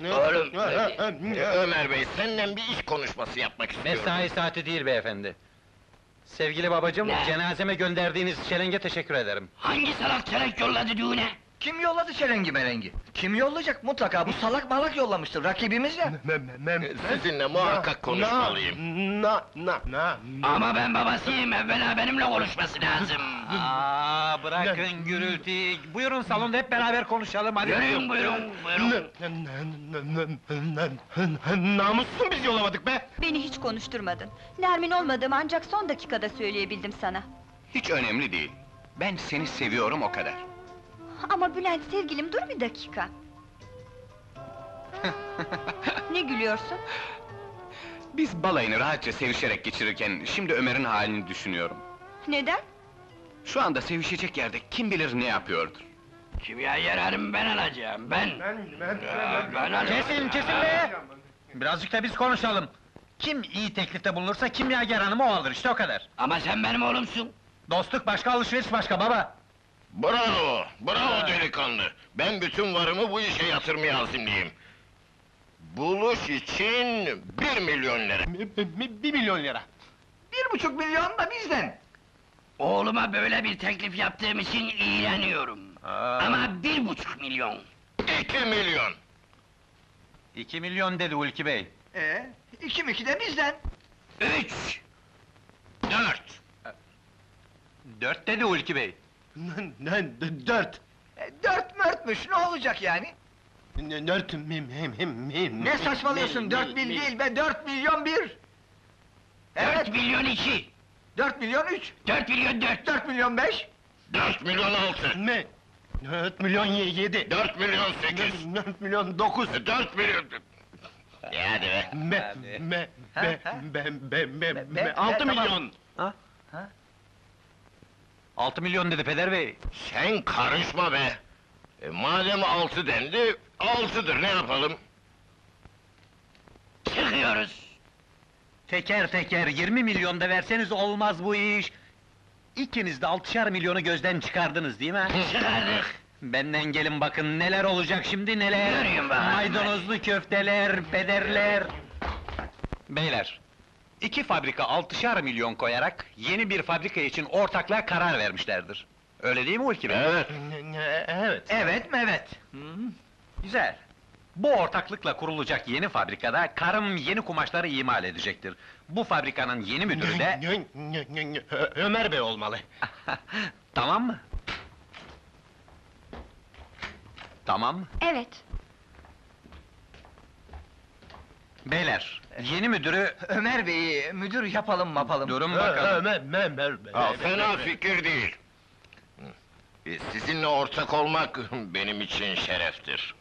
Ne- Oğlum, Ha, ha, ha, Ömer Bey, seninle bir iş konuşması yapmak istiyorum. Mesai saati değil beyefendi. Sevgili babacığım, Ne? cenazeme gönderdiğiniz çelenge teşekkür ederim. Hangi salak çelenk yolladı düğüne? Kim yolladı çelengi merengi? Kim yollayacak mutlaka bu salak malak yollamıştır rakibimiz ya. Sizinle muhakkak konuşmalıyım. Na, na, na. Ama ben babasıyım, evvela benimle konuşması lazım! Aa, bırakın gürültüyü. Buyurun salonda hep beraber konuşalım hadi. Buyurun, buyurun, buyurun! Namussuz biz yollamadık be! Beni hiç konuşturmadın. Nermin olmadığımı ancak son dakikada söyleyebildim sana. Hiç önemli değil. Ben seni seviyorum o kadar. Ama Bülent sevgilim dur bir dakika. ne gülüyorsun? Biz balayını rahatça sevişerek geçirirken, şimdi Ömer'in halini düşünüyorum. Neden? Şu anda sevişecek yerde kim bilir ne yapıyordur. Kimya yararımı ben alacağım, ben! Ya, ben alacağım! Kesin, kesin be! Birazcık da biz konuşalım. Kim iyi teklifte bulunursa kimyager hanımı o alır, işte o kadar. Ama sen benim oğlumsun! Dostluk başka, alışveriş başka baba! Bravo, bravo delikanlı. Ben bütün varımı bu işe yatırmaya azimliyim. Buluş için bir milyon lira. Bir milyon lira. Bir buçuk milyon da bizden. Oğluma böyle bir teklif yaptığım için iğreniyorum. Ama bir buçuk milyon. İki milyon. İki milyon dedi Ulki Bey. Ee, iki iki de bizden. Üç. Dört. Dört dedi Ulki Bey. Ne, dört. E, dört mörtmüş, ne olacak yani? Ne, Dört mim mim mim mim. Ne saçmalıyorsun, dört mil değil be, dört milyon bir! Evet, Dört milyon iki. dört milyon üç, Dört milyon dört. dört milyon beş, Dört milyon altı. Ne? Dört milyon ye- yedi. Dört milyon sekiz. Dört milyon dokuz. E, Dört milyon... Ya hadi be. Me, me, Ha, be, ha. be, be, be, Be- be, be- altı tamam. milyon. Altı milyon dedi Peder Bey. Sen karışma be! E, madem altı dendi, altıdır, ne yapalım? Çıkıyoruz. Teker teker 20 milyon da verseniz olmaz bu iş. İkiniz de altışar milyonu gözden çıkardınız değil mi? Çıkardık. Benden gelin bakın neler olacak şimdi neler. Göreyim bakalım. Maydanozlu köfteler, pederler. Beyler, iki fabrika altışar milyon koyarak yeni bir fabrika için ortaklığa karar vermişlerdir. Öyle değil mi Ulki Bey? Evet. Evet. evet mi evet? Güzel. Bu ortaklıkla kurulacak yeni fabrikada karım yeni kumaşları imal edecektir. Bu fabrikanın yeni müdürü de... Ö- Ömer Bey olmalı. tamam mı? Tamam mı? Evet. Beyler, yeni müdürü... Ömer Bey'i müdür yapalım yapalım. Durun bakalım. Ömer, Ömer. Ha, fena fikir değil. E, Sizinle ortak olmak benim için şereftir.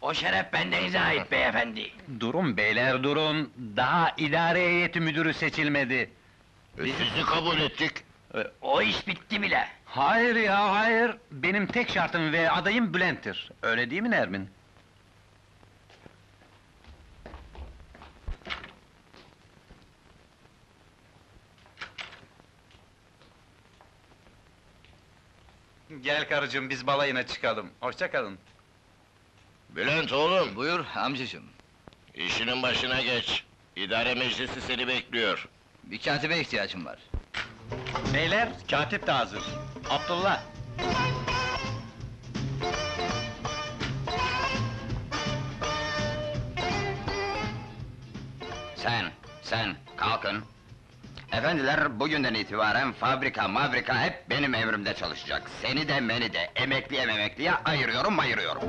O şeref bendenize ait beyefendi. Durun beyler durun. Daha idare heyeti müdürü seçilmedi. E, Sizi kabul ettik. O iş bitti bile. Hayır ya hayır. Benim tek şartım ve adayım Bülent'tir. Öyle değil mi Nermin? Gel karıcığım biz balayına çıkalım. Hoşça kalın. Bülent oğlum, Buyur amcacığım. işinin başına geç. İdare meclisi seni bekliyor. Bir katibe ihtiyacım var. Beyler katip de hazır. Abdullah. Sen, sen, kalkın. Efendiler, bugünden itibaren fabrika, mabrika hep benim emrimde çalışacak. Seni de, beni de, emekliye memekliye ayırıyorum, ayırıyorum.